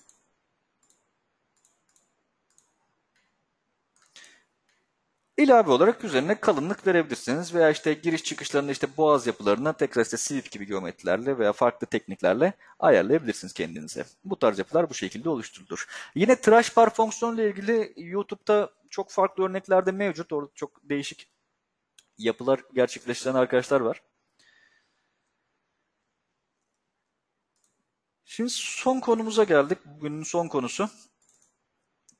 İlave olarak üzerine kalınlık verebilirsiniz veya işte giriş çıkışlarında işte boğaz yapılarına tekrar işte silip gibi geometrilerle veya farklı tekniklerle ayarlayabilirsiniz kendinize. Bu tarz yapılar bu şekilde oluşturulur. Yine tıraş bar fonksiyonu ile ilgili YouTube'da çok farklı örneklerde mevcut. Orada çok değişik yapılar gerçekleştiren arkadaşlar var. Şimdi son konumuza geldik. Bugünün son konusu.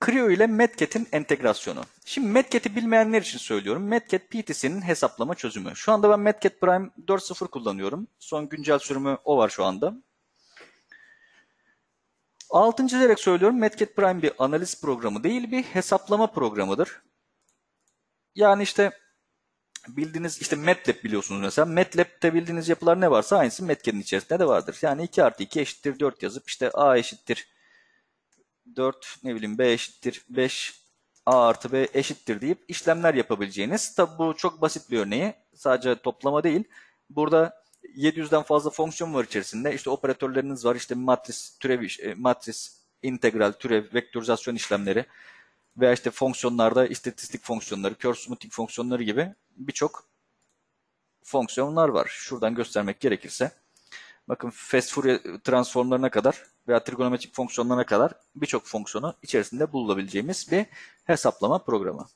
Creo ile Medcat'in entegrasyonu. Şimdi Medcat'i bilmeyenler için söylüyorum. Medcat PTC'nin hesaplama çözümü. Şu anda ben Medcat Prime 4.0 kullanıyorum. Son güncel sürümü o var şu anda. Altını çizerek söylüyorum. Medcat Prime bir analiz programı değil bir hesaplama programıdır. Yani işte bildiğiniz işte MATLAB biliyorsunuz mesela. MATLAB'te bildiğiniz yapılar ne varsa aynısı Medcat'in içerisinde de vardır. Yani 2 artı 2 eşittir 4 yazıp işte A eşittir 4 ne bileyim B eşittir 5 A artı B eşittir deyip işlemler yapabileceğiniz. Tabi bu çok basit bir örneği. Sadece toplama değil. Burada 700'den fazla fonksiyon var içerisinde. İşte operatörleriniz var. İşte matris, türev, e, matris, integral, türev, vektorizasyon işlemleri veya işte fonksiyonlarda istatistik fonksiyonları, curve smoothing fonksiyonları gibi birçok fonksiyonlar var. Şuradan göstermek gerekirse Bakın fast Fourier transformlarına kadar veya trigonometrik fonksiyonlarına kadar birçok fonksiyonu içerisinde bulabileceğimiz bir hesaplama programı.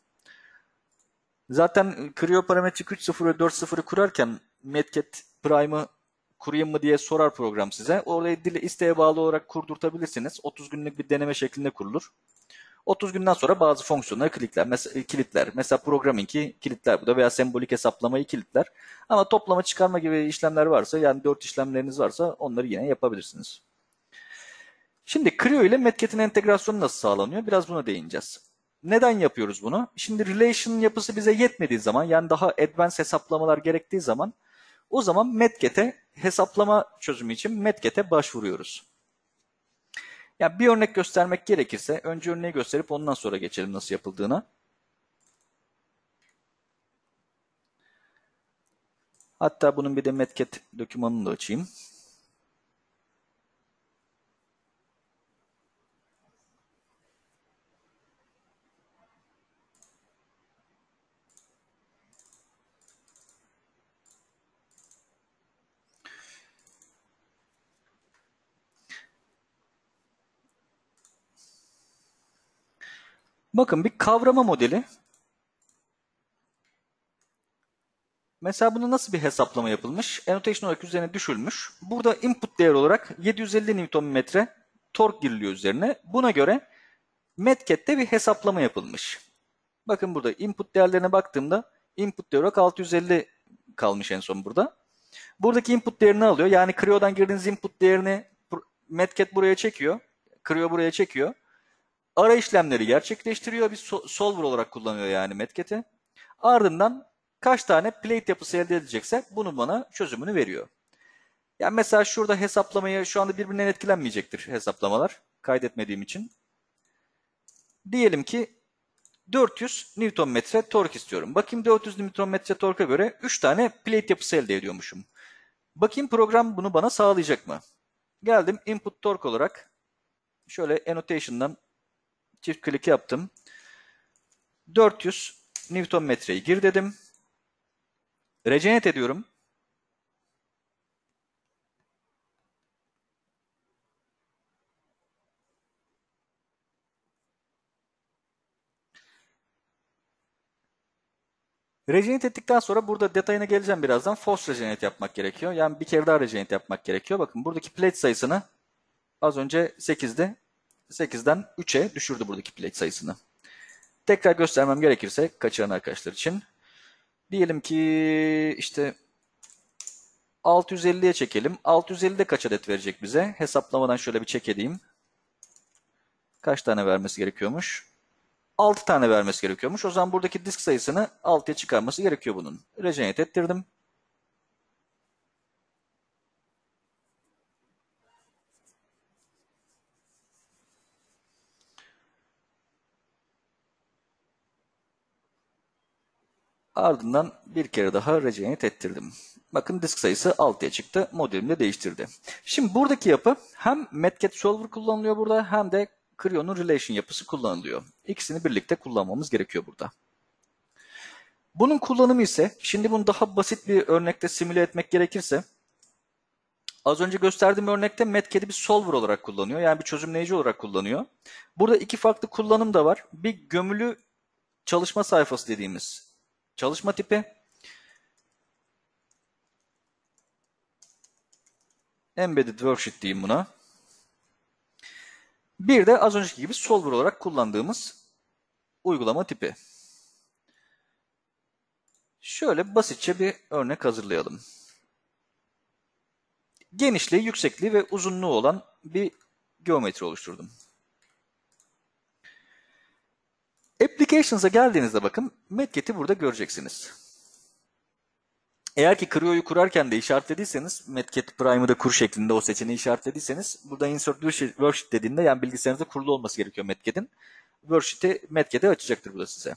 Zaten Creo parametrik 3.0 ve 4.0'ı kurarken Medcat Prime'ı kurayım mı diye sorar program size. Orayı dile isteğe bağlı olarak kurdurtabilirsiniz. 30 günlük bir deneme şeklinde kurulur. 30 günden sonra bazı fonksiyonları kilitler. Mesela, kilitler. Mesela programming'i kilitler bu da veya sembolik hesaplamayı kilitler. Ama toplama çıkarma gibi işlemler varsa yani 4 işlemleriniz varsa onları yine yapabilirsiniz. Şimdi Creo ile Medcat'in entegrasyonu nasıl sağlanıyor? Biraz buna değineceğiz. Neden yapıyoruz bunu? Şimdi relation yapısı bize yetmediği zaman yani daha advanced hesaplamalar gerektiği zaman o zaman Medcat'e hesaplama çözümü için Medcat'e başvuruyoruz. Yani bir örnek göstermek gerekirse önce örneği gösterip ondan sonra geçelim nasıl yapıldığına. Hatta bunun bir de Metcat dokümanını da açayım. Bakın bir kavrama modeli. Mesela bunu nasıl bir hesaplama yapılmış? Annotation olarak üzerine düşülmüş. Burada input değer olarak 750 Nm tork giriliyor üzerine. Buna göre Medcat'te bir hesaplama yapılmış. Bakın burada input değerlerine baktığımda input değer olarak 650 kalmış en son burada. Buradaki input değerini alıyor. Yani Creo'dan girdiğiniz input değerini Metcat buraya çekiyor. Creo buraya çekiyor. Ara işlemleri gerçekleştiriyor. Bir solver olarak kullanıyor yani Metcat'i. Ardından kaç tane plate yapısı elde edecekse bunu bana çözümünü veriyor. Yani mesela şurada hesaplamayı şu anda birbirinden etkilenmeyecektir hesaplamalar kaydetmediğim için. Diyelim ki 400 Nm tork istiyorum. Bakayım 400 Nm torka göre 3 tane plate yapısı elde ediyormuşum. Bakayım program bunu bana sağlayacak mı? Geldim input torque olarak şöyle annotation'dan çift klik yaptım. 400 Newtonmetreyi gir dedim. Regenerate ediyorum. Regenerate ettikten sonra burada detayına geleceğim birazdan. Force regenerate yapmak gerekiyor. Yani bir kere daha regenerate yapmak gerekiyor. Bakın buradaki plate sayısını az önce 8'de 8'den 3'e düşürdü buradaki plate sayısını. Tekrar göstermem gerekirse kaçıran arkadaşlar için. Diyelim ki işte 650'ye çekelim. 650'de kaç adet verecek bize? Hesaplamadan şöyle bir çek edeyim. Kaç tane vermesi gerekiyormuş? 6 tane vermesi gerekiyormuş. O zaman buradaki disk sayısını 6'ya çıkarması gerekiyor bunun. Regenerate ettirdim. Ardından bir kere daha regenerate ettirdim. Bakın disk sayısı 6'ya çıktı. Modülümü de değiştirdi. Şimdi buradaki yapı hem Metcat Solver kullanılıyor burada hem de Creo'nun relation yapısı kullanılıyor. İkisini birlikte kullanmamız gerekiyor burada. Bunun kullanımı ise, şimdi bunu daha basit bir örnekte simüle etmek gerekirse, az önce gösterdiğim örnekte Metcat'i bir solver olarak kullanıyor. Yani bir çözümleyici olarak kullanıyor. Burada iki farklı kullanım da var. Bir gömülü çalışma sayfası dediğimiz çalışma tipi. Embedded Worksheet diyeyim buna. Bir de az önceki gibi solver olarak kullandığımız uygulama tipi. Şöyle basitçe bir örnek hazırlayalım. Genişliği, yüksekliği ve uzunluğu olan bir geometri oluşturdum. Applications'a geldiğinizde bakın Medget'i burada göreceksiniz. Eğer ki Creo'yu kurarken de işaretlediyseniz, Medcat Prime'ı da kur şeklinde o seçeneği işaretlediyseniz, burada Insert Worksheet dediğinde yani bilgisayarınızda kurulu olması gerekiyor Medcat'in. Worksheet'i Medcat'e açacaktır burada size.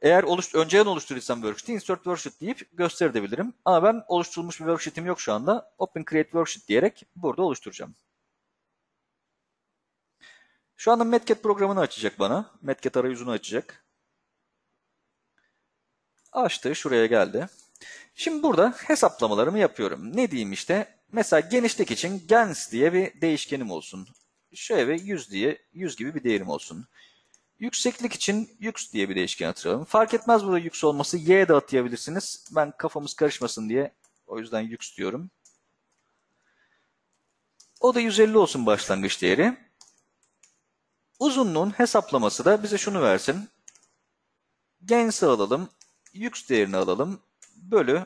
Eğer oluş, önceden oluşturursam worksheet'i insert worksheet deyip gösterebilirim. Ama ben oluşturulmuş bir worksheet'im yok şu anda. Open create worksheet diyerek burada oluşturacağım. Şu anda Medcat programını açacak bana. Medcat arayüzünü açacak. Açtı. Şuraya geldi. Şimdi burada hesaplamalarımı yapıyorum. Ne diyeyim işte? Mesela genişlik için gens diye bir değişkenim olsun. Şöyle 100 diye 100 gibi bir değerim olsun. Yükseklik için yux diye bir değişken hatırlayalım. Fark etmez burada yux olması. Y de atayabilirsiniz. Ben kafamız karışmasın diye o yüzden yux diyorum. O da 150 olsun başlangıç değeri. Uzunluğun hesaplaması da bize şunu versin. Gens'i alalım. Yux değerini alalım bölü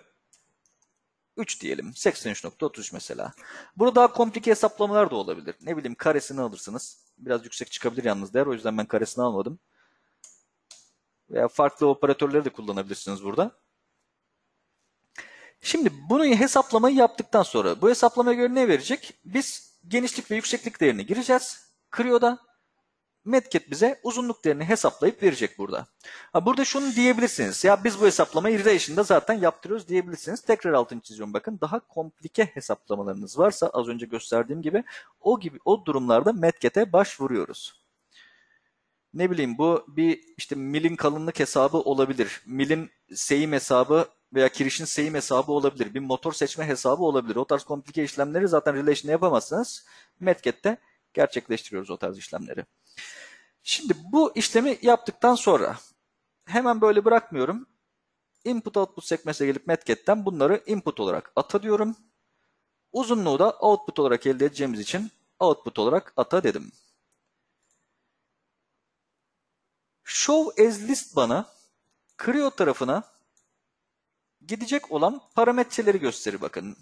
3 diyelim. 83.33 mesela. Burada daha komplike hesaplamalar da olabilir. Ne bileyim karesini alırsınız. Biraz yüksek çıkabilir yalnız değer. O yüzden ben karesini almadım. Veya farklı operatörleri de kullanabilirsiniz burada. Şimdi bunu hesaplamayı yaptıktan sonra bu hesaplamaya göre ne verecek? Biz genişlik ve yükseklik değerini gireceğiz. Creo'da Medcat bize uzunluk değerini hesaplayıp verecek burada. Ha, burada şunu diyebilirsiniz. Ya biz bu hesaplamayı Relation'da zaten yaptırıyoruz diyebilirsiniz. Tekrar altını çiziyorum bakın. Daha komplike hesaplamalarınız varsa az önce gösterdiğim gibi o gibi o durumlarda Medcat'e başvuruyoruz. Ne bileyim bu bir işte milin kalınlık hesabı olabilir. Milin seyim hesabı veya kirişin seyim hesabı olabilir. Bir motor seçme hesabı olabilir. O tarz komplike işlemleri zaten Relation'da yapamazsınız. Medcat'te gerçekleştiriyoruz o tarz işlemleri. Şimdi bu işlemi yaptıktan sonra hemen böyle bırakmıyorum. Input output sekmesine gelip Metcat'ten bunları input olarak ata diyorum. Uzunluğu da output olarak elde edeceğimiz için output olarak ata dedim. Show as list bana Creo tarafına gidecek olan parametreleri gösterir bakın.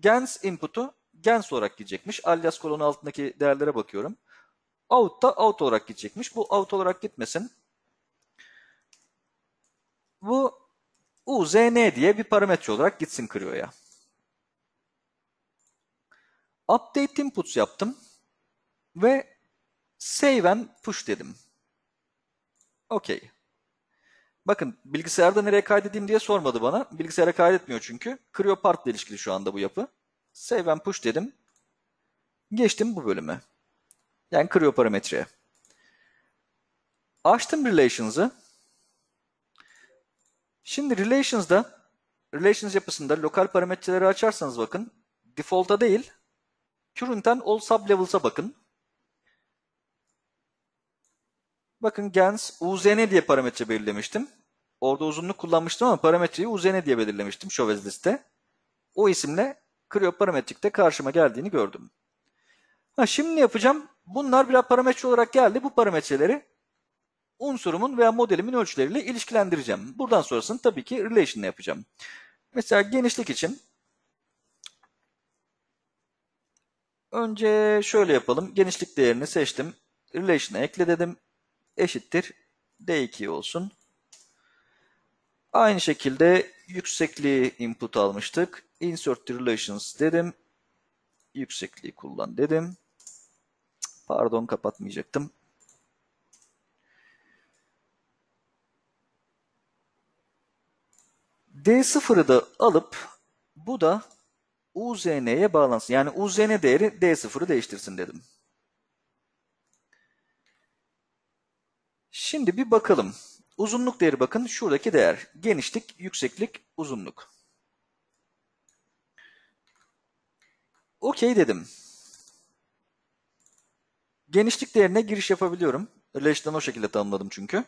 Gens input'u gens olarak gidecekmiş. Alias kolonu altındaki değerlere bakıyorum. Out da out olarak gidecekmiş. Bu out olarak gitmesin. Bu uzn diye bir parametre olarak gitsin Crio'ya. Update inputs yaptım ve save and push dedim. Okey. Bakın bilgisayarda nereye kaydedeyim diye sormadı bana. Bilgisayara kaydetmiyor çünkü. CryoPart ile ilişkili şu anda bu yapı. Save and push dedim. Geçtim bu bölüme. Yani Cryo parametreye. Açtım relations'ı. Şimdi relations'da relations yapısında lokal parametreleri açarsanız bakın default'a değil current'ten all sublevels'a bakın. Bakın gens uzn diye parametre belirlemiştim. Orada uzunluk kullanmıştım ama parametreyi uzn diye belirlemiştim show as liste. O isimle Creo parametrikte karşıma geldiğini gördüm. Ha, şimdi ne yapacağım? Bunlar birer parametre olarak geldi. Bu parametreleri unsurumun veya modelimin ölçüleriyle ilişkilendireceğim. Buradan sonrasını tabii ki relation yapacağım. Mesela genişlik için önce şöyle yapalım. Genişlik değerini seçtim. Relation'a ekle dedim. Eşittir. D2 olsun. Aynı şekilde yüksekliği input almıştık. Insert relations dedim. Yüksekliği kullan dedim. Pardon kapatmayacaktım. D0'ı da alıp bu da UZN'ye bağlansın. Yani UZN değeri D0'ı değiştirsin dedim. Şimdi bir bakalım. Uzunluk değeri bakın şuradaki değer. Genişlik, yükseklik, uzunluk. Okey dedim. Genişlik değerine giriş yapabiliyorum. Relation'dan o şekilde tanımladım çünkü.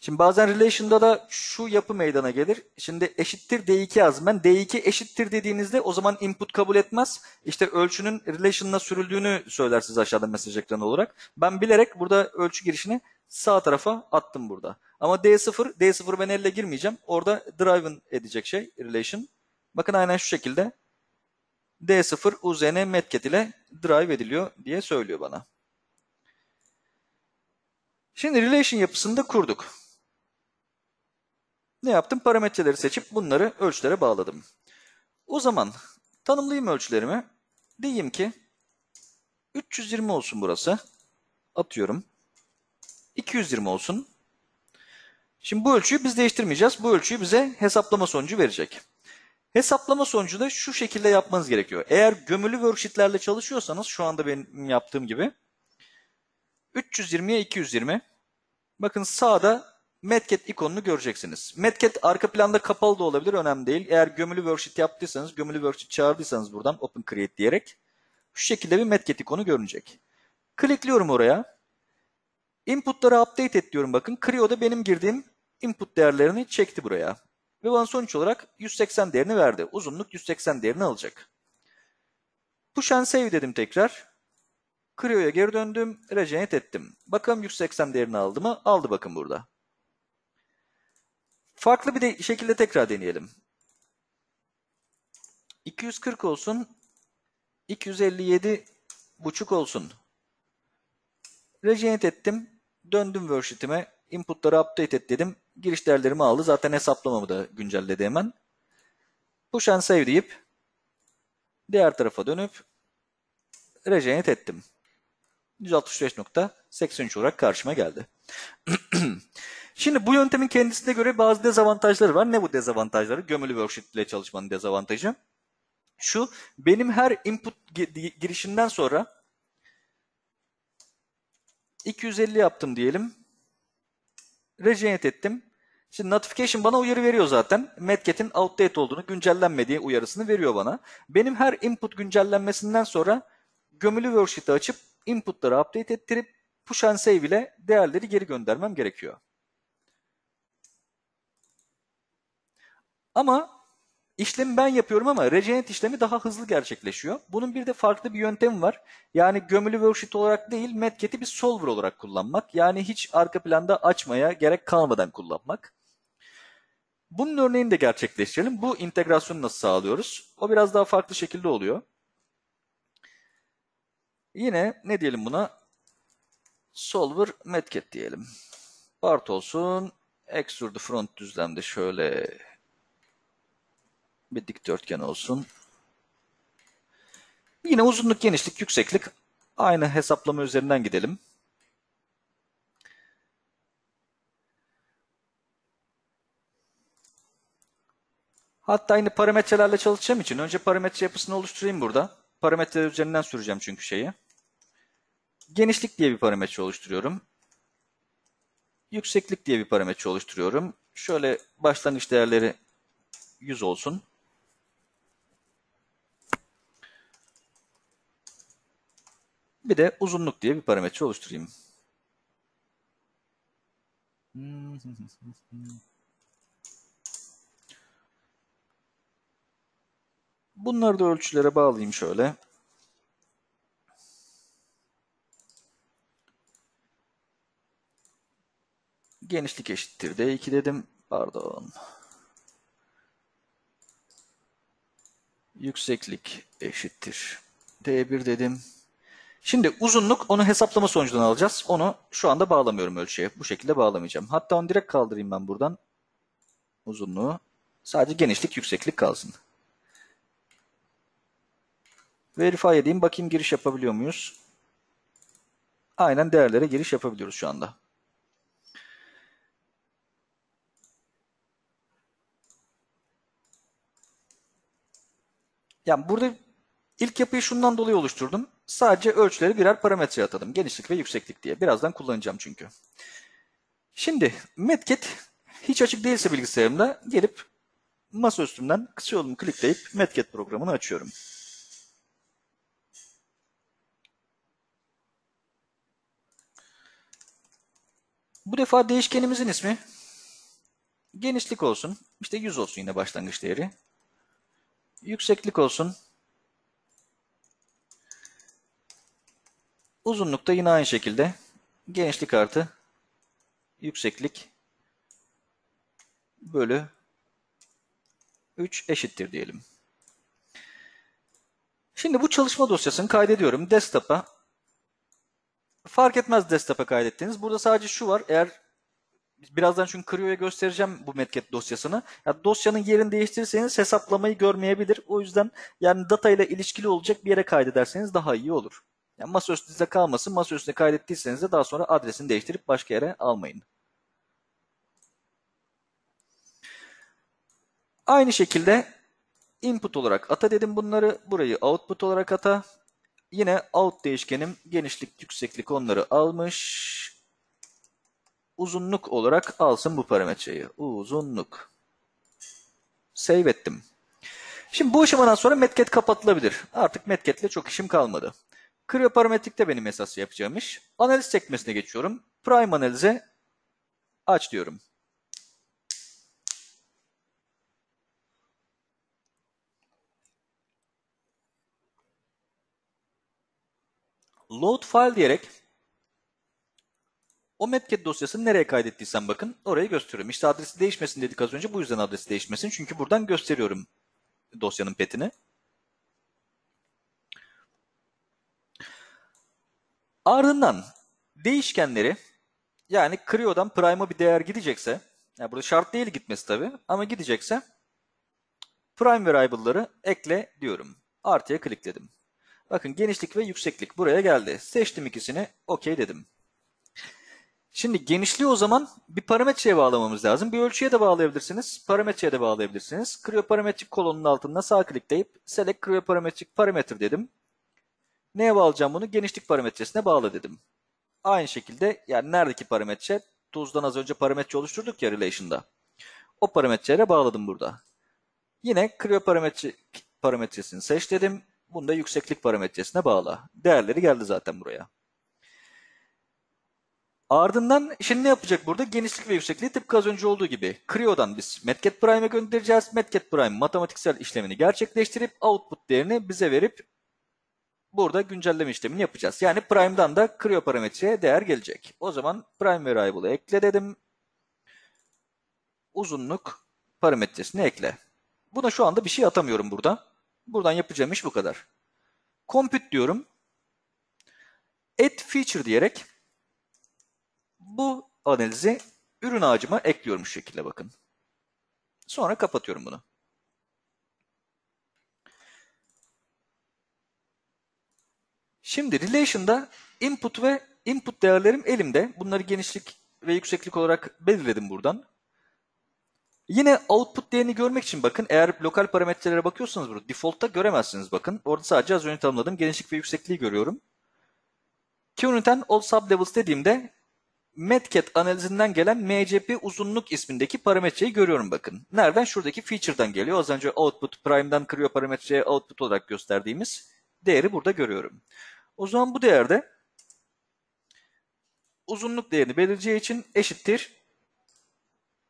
Şimdi bazen relation'da da şu yapı meydana gelir. Şimdi eşittir D2 yazdım ben. D2 eşittir dediğinizde o zaman input kabul etmez. İşte ölçünün relation'la sürüldüğünü söyler size aşağıda mesaj ekranı olarak. Ben bilerek burada ölçü girişini sağ tarafa attım burada. Ama D0, D0 ben elle girmeyeceğim. Orada driven edecek şey relation. Bakın aynen şu şekilde D0 uzn metket ile drive ediliyor diye söylüyor bana. Şimdi relation yapısını da kurduk. Ne yaptım? Parametreleri seçip bunları ölçülere bağladım. O zaman tanımlayayım ölçülerimi. Diyeyim ki 320 olsun burası. Atıyorum. 220 olsun. Şimdi bu ölçüyü biz değiştirmeyeceğiz. Bu ölçüyü bize hesaplama sonucu verecek. Hesaplama sonucu da şu şekilde yapmanız gerekiyor. Eğer gömülü worksheetlerle çalışıyorsanız şu anda benim yaptığım gibi 320'ye 220 bakın sağda Medcat ikonunu göreceksiniz. Medcat arka planda kapalı da olabilir önemli değil. Eğer gömülü worksheet yaptıysanız, gömülü worksheet çağırdıysanız buradan Open Create diyerek şu şekilde bir Medcat ikonu görünecek. Klikliyorum oraya. Inputları update et diyorum bakın. Creo'da benim girdiğim input değerlerini çekti buraya. Ve bana sonuç olarak 180 değerini verdi. Uzunluk 180 değerini alacak. Push and save dedim tekrar. Creo'ya geri döndüm. Regenerate ettim. Bakalım 180 değerini aldı mı? Aldı bakın burada. Farklı bir de şekilde tekrar deneyelim. 240 olsun. 257 buçuk olsun. Regenerate ettim. Döndüm worksheet'ime. Inputları update et dedim. Giriş değerlerimi aldı. Zaten hesaplamamı da güncelledi hemen. Push and save deyip diğer tarafa dönüp regenerate ettim. 165.83 olarak karşıma geldi. Şimdi bu yöntemin kendisine göre bazı dezavantajları var. Ne bu dezavantajları? Gömülü worksheet ile çalışmanın dezavantajı. Şu, benim her input girişinden sonra 250 yaptım diyelim. Regenerate ettim. Şimdi notification bana uyarı veriyor zaten. Medcat'in outdate olduğunu, güncellenmediği uyarısını veriyor bana. Benim her input güncellenmesinden sonra gömülü worksheet'i açıp inputları update ettirip push and save ile değerleri geri göndermem gerekiyor. Ama işlemi ben yapıyorum ama regenerate işlemi daha hızlı gerçekleşiyor. Bunun bir de farklı bir yöntemi var. Yani gömülü worksheet olarak değil, Medcat'i bir solver olarak kullanmak. Yani hiç arka planda açmaya gerek kalmadan kullanmak. Bunun örneğini de gerçekleştirelim. Bu integrasyonu nasıl sağlıyoruz? O biraz daha farklı şekilde oluyor. Yine ne diyelim buna? Solver metket diyelim. Part olsun. Extrude front düzlemde şöyle bir dikdörtgen olsun. Yine uzunluk, genişlik, yükseklik aynı hesaplama üzerinden gidelim. Hatta aynı parametrelerle çalışacağım için önce parametre yapısını oluşturayım burada. Parametreler üzerinden süreceğim çünkü şeyi. Genişlik diye bir parametre oluşturuyorum. Yükseklik diye bir parametre oluşturuyorum. Şöyle başlangıç değerleri 100 olsun. Bir de uzunluk diye bir parametre oluşturayım. Bunları da ölçülere bağlayayım şöyle. Genişlik eşittir D2 dedim. Pardon. Yükseklik eşittir D1 dedim. Şimdi uzunluk onu hesaplama sonucundan alacağız. Onu şu anda bağlamıyorum ölçüye. Bu şekilde bağlamayacağım. Hatta onu direkt kaldırayım ben buradan. Uzunluğu. Sadece genişlik yükseklik kalsın. Verify edeyim. Bakayım giriş yapabiliyor muyuz? Aynen değerlere giriş yapabiliyoruz şu anda. Yani burada ilk yapıyı şundan dolayı oluşturdum. Sadece ölçüleri birer parametre atadım. Genişlik ve yükseklik diye. Birazdan kullanacağım çünkü. Şimdi Metket hiç açık değilse bilgisayarımda gelip masa üstünden kısa yolumu klikleyip Metket programını açıyorum. Bu defa değişkenimizin ismi genişlik olsun. İşte 100 olsun yine başlangıç değeri. Yükseklik olsun. Uzunlukta yine aynı şekilde genişlik artı yükseklik bölü 3 eşittir diyelim. Şimdi bu çalışma dosyasını kaydediyorum. Desktop'a fark etmez desktop'a kaydettiğiniz. Burada sadece şu var. Eğer birazdan çünkü Crio'ya göstereceğim bu Metcat dosyasını. Yani dosyanın yerini değiştirirseniz hesaplamayı görmeyebilir. O yüzden yani data ile ilişkili olacak bir yere kaydederseniz daha iyi olur. Yani masaüstünüzde kalmasın. Masaüstüne kaydettiyseniz de daha sonra adresini değiştirip başka yere almayın. Aynı şekilde input olarak ata dedim bunları. Burayı output olarak ata. Yine out değişkenim genişlik, yükseklik onları almış. Uzunluk olarak alsın bu parametreyi. Uzunluk. Save ettim. Şimdi bu aşamadan sonra Metcat kapatılabilir. Artık Metcat'le çok işim kalmadı. Creo parametrikte benim esas yapacağım iş. Analiz sekmesine geçiyorum. Prime analize aç diyorum. Load file diyerek o Metcat dosyasını nereye kaydettiysen bakın orayı gösteriyorum. İşte adresi değişmesin dedik az önce bu yüzden adresi değişmesin. Çünkü buradan gösteriyorum dosyanın petini. Ardından değişkenleri yani Creo'dan Prime'a bir değer gidecekse yani burada şart değil gitmesi tabi ama gidecekse Prime variable'ları ekle diyorum. Artıya klikledim. Bakın genişlik ve yükseklik buraya geldi. Seçtim ikisini. OK dedim. Şimdi genişliği o zaman bir parametreye bağlamamız lazım. Bir ölçüye de bağlayabilirsiniz. Parametreye de bağlayabilirsiniz. Creo parametrik kolonunun altında sağ klikleyip Select Creo parametrik parametre dedim. Neye bağlayacağım bunu? Genişlik parametresine bağla dedim. Aynı şekilde yani neredeki parametre? Tuz'dan az önce parametre oluşturduk ya Relation'da. O parametrelere bağladım burada. Yine Creo parametre, parametresini seç dedim. Bunu da yükseklik parametresine bağla. Değerleri geldi zaten buraya. Ardından şimdi ne yapacak burada? Genişlik ve yüksekliği tıpkı az önce olduğu gibi. Creo'dan biz Metcat Prime'e göndereceğiz. Metcat Prime matematiksel işlemini gerçekleştirip output değerini bize verip burada güncelleme işlemini yapacağız. Yani Prime'dan da Creo parametreye değer gelecek. O zaman Prime variable'ı ekle dedim. Uzunluk parametresini ekle. Buna şu anda bir şey atamıyorum burada. Buradan yapacağım iş bu kadar. Compute diyorum. add feature diyerek bu analizi ürün ağacıma ekliyorum şu şekilde bakın. Sonra kapatıyorum bunu. Şimdi relation'da input ve input değerlerim elimde. Bunları genişlik ve yükseklik olarak belirledim buradan. Yine output değerini görmek için bakın eğer lokal parametrelere bakıyorsanız burada default'ta göremezsiniz bakın. Orada sadece az önce tanımladığım genişlik ve yüksekliği görüyorum. Quniten all sublevels dediğimde Medcat analizinden gelen MCP uzunluk ismindeki parametreyi görüyorum bakın. Nereden? Şuradaki feature'dan geliyor. Az önce output prime'dan kırıyor parametreye output olarak gösterdiğimiz değeri burada görüyorum. O zaman bu değerde uzunluk değerini belirleyeceği için eşittir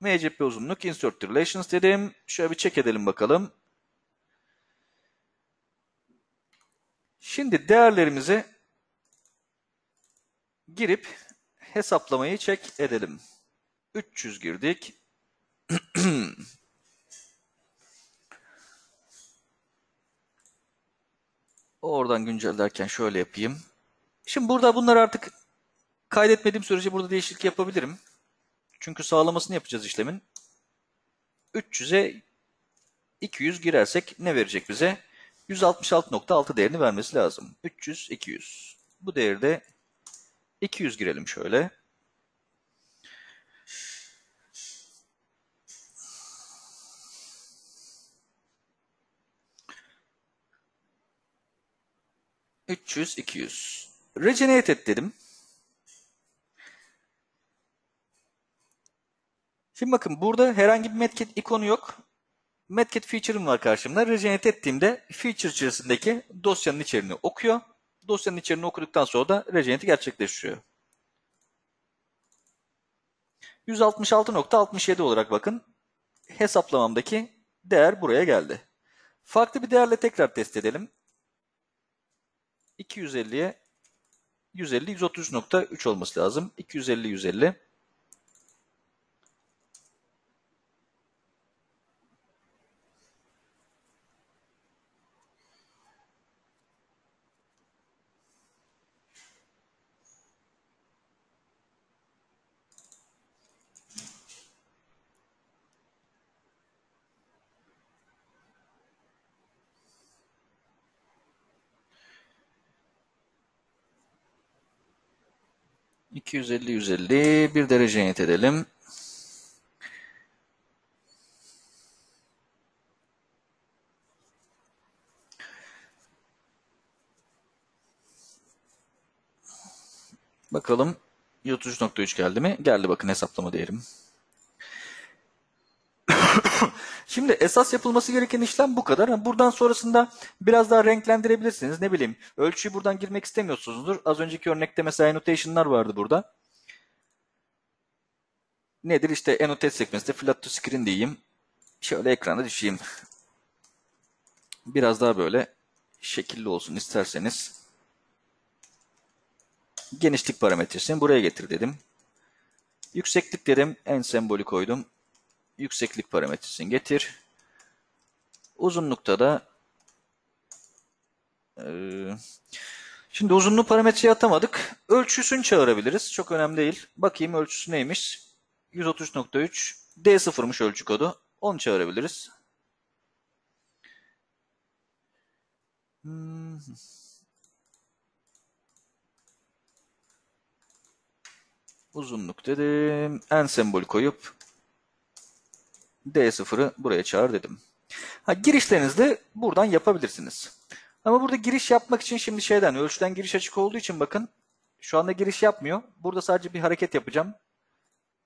MCP uzunluk insert relations dedim. Şöyle bir check edelim bakalım. Şimdi değerlerimizi girip hesaplamayı check edelim. 300 girdik. Oradan güncellerken şöyle yapayım. Şimdi burada bunları artık kaydetmediğim sürece burada değişiklik yapabilirim. Çünkü sağlamasını yapacağız işlemin. 300'e 200 girersek ne verecek bize? 166.6 değerini vermesi lazım. 300, 200. Bu değerde 200 girelim şöyle. ...300, 200. Regenerate et dedim. Şimdi bakın burada herhangi bir medkit ikonu yok. Medkit feature'ım var karşımda. Regenerate ettiğimde feature içerisindeki dosyanın içeriğini okuyor. Dosyanın içeriğini okuduktan sonra da regenerate gerçekleşiyor. 166.67 olarak bakın hesaplamamdaki değer buraya geldi. Farklı bir değerle tekrar test edelim. 250'ye 150 133.3 olması lazım. 250 150 250 150 bir derece net edelim. Bakalım 133.3 geldi mi? Geldi bakın hesaplama değerim. Şimdi esas yapılması gereken işlem bu kadar. Buradan sonrasında biraz daha renklendirebilirsiniz. Ne bileyim ölçüyü buradan girmek istemiyorsunuzdur. Az önceki örnekte mesela annotation'lar vardı burada. Nedir? İşte annotate sekmesinde flat to screen diyeyim. Şöyle ekrana düşeyim. Biraz daha böyle şekilli olsun isterseniz. Genişlik parametresini buraya getir dedim. Yükseklik dedim. En sembolü koydum yükseklik parametresini getir. Uzunlukta da e, şimdi uzunluğu parametreye atamadık. Ölçüsünü çağırabiliriz. Çok önemli değil. Bakayım ölçüsü neymiş? 133.3 D0'mış ölçü kodu. Onu çağırabiliriz. Hmm. Uzunluk dedim. En sembol koyup D0'ı buraya çağır dedim. Ha, girişlerinizi de buradan yapabilirsiniz. Ama burada giriş yapmak için şimdi şeyden ölçüden giriş açık olduğu için bakın şu anda giriş yapmıyor. Burada sadece bir hareket yapacağım.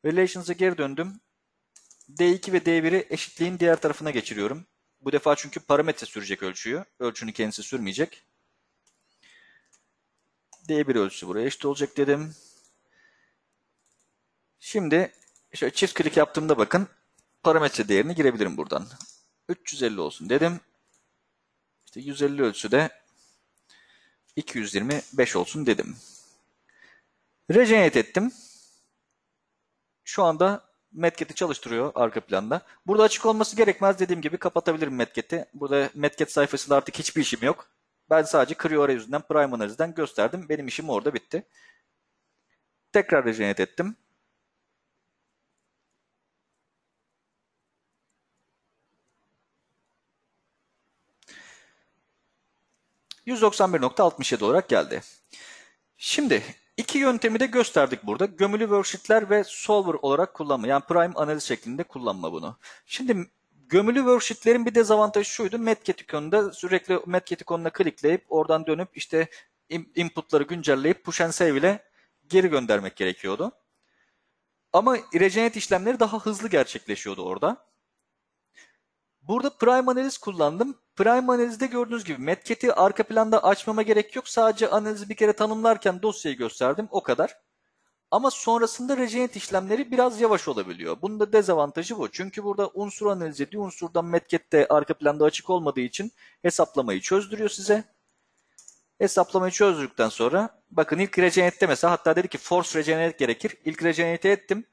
Relations'a geri döndüm. D2 ve D1'i eşitliğin diğer tarafına geçiriyorum. Bu defa çünkü parametre sürecek ölçüyü. Ölçünün kendisi sürmeyecek. D1 ölçüsü buraya eşit olacak dedim. Şimdi şöyle çift klik yaptığımda bakın parametre değerini girebilirim buradan. 350 olsun dedim. İşte 150 ölçüsü de 225 olsun dedim. Regenerate ettim. Şu anda Medket'i çalıştırıyor arka planda. Burada açık olması gerekmez dediğim gibi kapatabilirim Medket'i. Burada Medket sayfasında artık hiçbir işim yok. Ben sadece Creo arayüzünden Prime analizden gösterdim. Benim işim orada bitti. Tekrar regenerate ettim. %91.67 olarak geldi. Şimdi iki yöntemi de gösterdik burada. Gömülü worksheetler ve solver olarak kullanma. Yani prime analiz şeklinde kullanma bunu. Şimdi gömülü worksheetlerin bir dezavantajı şuydu. İkonunda sürekli Medcat ikonuna klikleyip oradan dönüp işte inputları güncelleyip push and save ile geri göndermek gerekiyordu. Ama regenerate işlemleri daha hızlı gerçekleşiyordu orada. Burada Prime Analiz kullandım. Prime Analiz'de gördüğünüz gibi Medcat'i arka planda açmama gerek yok. Sadece analizi bir kere tanımlarken dosyayı gösterdim. O kadar. Ama sonrasında regenerate işlemleri biraz yavaş olabiliyor. Bunun da dezavantajı bu. Çünkü burada unsur analizi ediyor. Unsurdan Medcat'te arka planda açık olmadığı için hesaplamayı çözdürüyor size. Hesaplamayı çözdürdükten sonra bakın ilk regenerate'de mesela hatta dedi ki force regenerate gerekir. İlk regenerate ettim.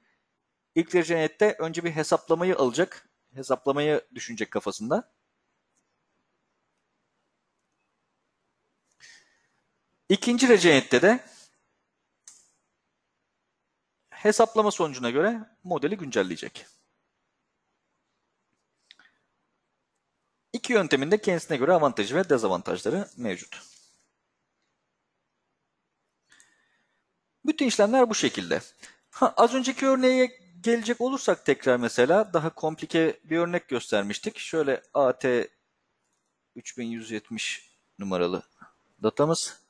İlk regenerate'de önce bir hesaplamayı alacak hesaplamayı düşünecek kafasında. İkinci recenette de hesaplama sonucuna göre modeli güncelleyecek. İki yöntemin de kendisine göre avantajı ve dezavantajları mevcut. Bütün işlemler bu şekilde. Ha, az önceki örneğe gelecek olursak tekrar mesela daha komplike bir örnek göstermiştik. Şöyle AT 3170 numaralı datamız.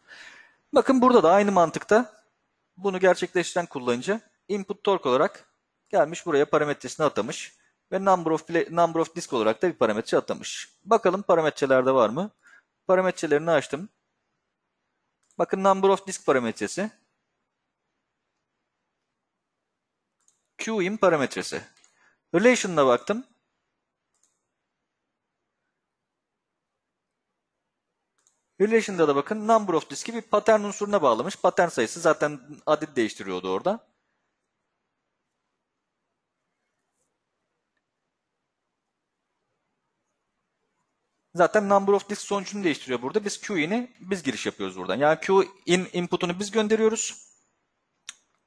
Bakın burada da aynı mantıkta bunu gerçekleştiren kullanıcı input torque olarak gelmiş buraya parametresini atamış ve number of play, number of disk olarak da bir parametre atamış. Bakalım parametrelerde var mı? Parametrelerini açtım. Bakın number of disk parametresi QIM parametresi. Relation'ına baktım. Relation'da da bakın number of disk'i bir pattern unsuruna bağlamış. Pattern sayısı zaten adet değiştiriyordu orada. Zaten number of disk sonucunu değiştiriyor burada. Biz QIN'i biz giriş yapıyoruz buradan. Yani QIN input'unu biz gönderiyoruz.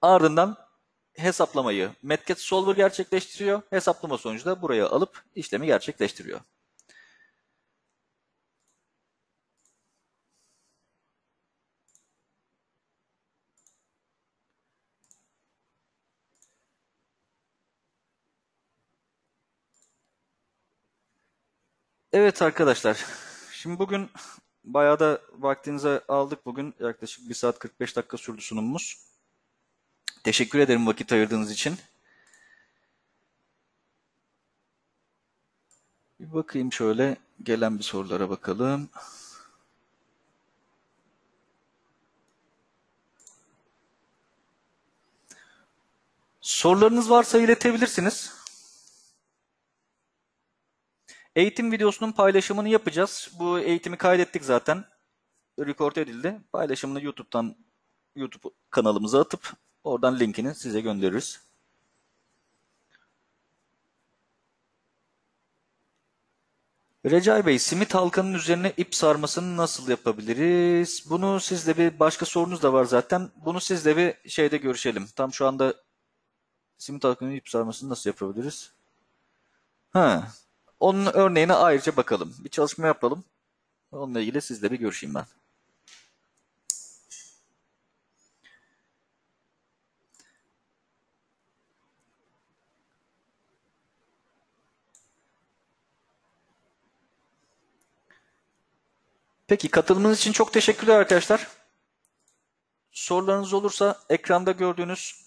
Ardından hesaplamayı Metcat Solver gerçekleştiriyor. Hesaplama sonucu da buraya alıp işlemi gerçekleştiriyor. Evet arkadaşlar. Şimdi bugün bayağı da vaktinize aldık bugün. Yaklaşık 1 saat 45 dakika sürdü sunumumuz. Teşekkür ederim vakit ayırdığınız için. Bir bakayım şöyle gelen bir sorulara bakalım. Sorularınız varsa iletebilirsiniz. Eğitim videosunun paylaşımını yapacağız. Bu eğitimi kaydettik zaten. Record edildi. Paylaşımını YouTube'dan YouTube kanalımıza atıp Oradan linkini size göndeririz. Recai Bey, simit halkanın üzerine ip sarmasını nasıl yapabiliriz? Bunu sizle bir başka sorunuz da var zaten. Bunu sizle bir şeyde görüşelim. Tam şu anda simit halkanın ip sarmasını nasıl yapabiliriz? Ha, onun örneğine ayrıca bakalım. Bir çalışma yapalım. Onunla ilgili sizle bir görüşeyim ben. Peki katılımınız için çok teşekkürler arkadaşlar. Sorularınız olursa ekranda gördüğünüz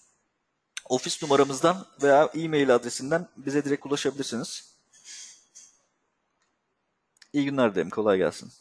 ofis numaramızdan veya e-mail adresinden bize direkt ulaşabilirsiniz. İyi günler dilerim. Kolay gelsin.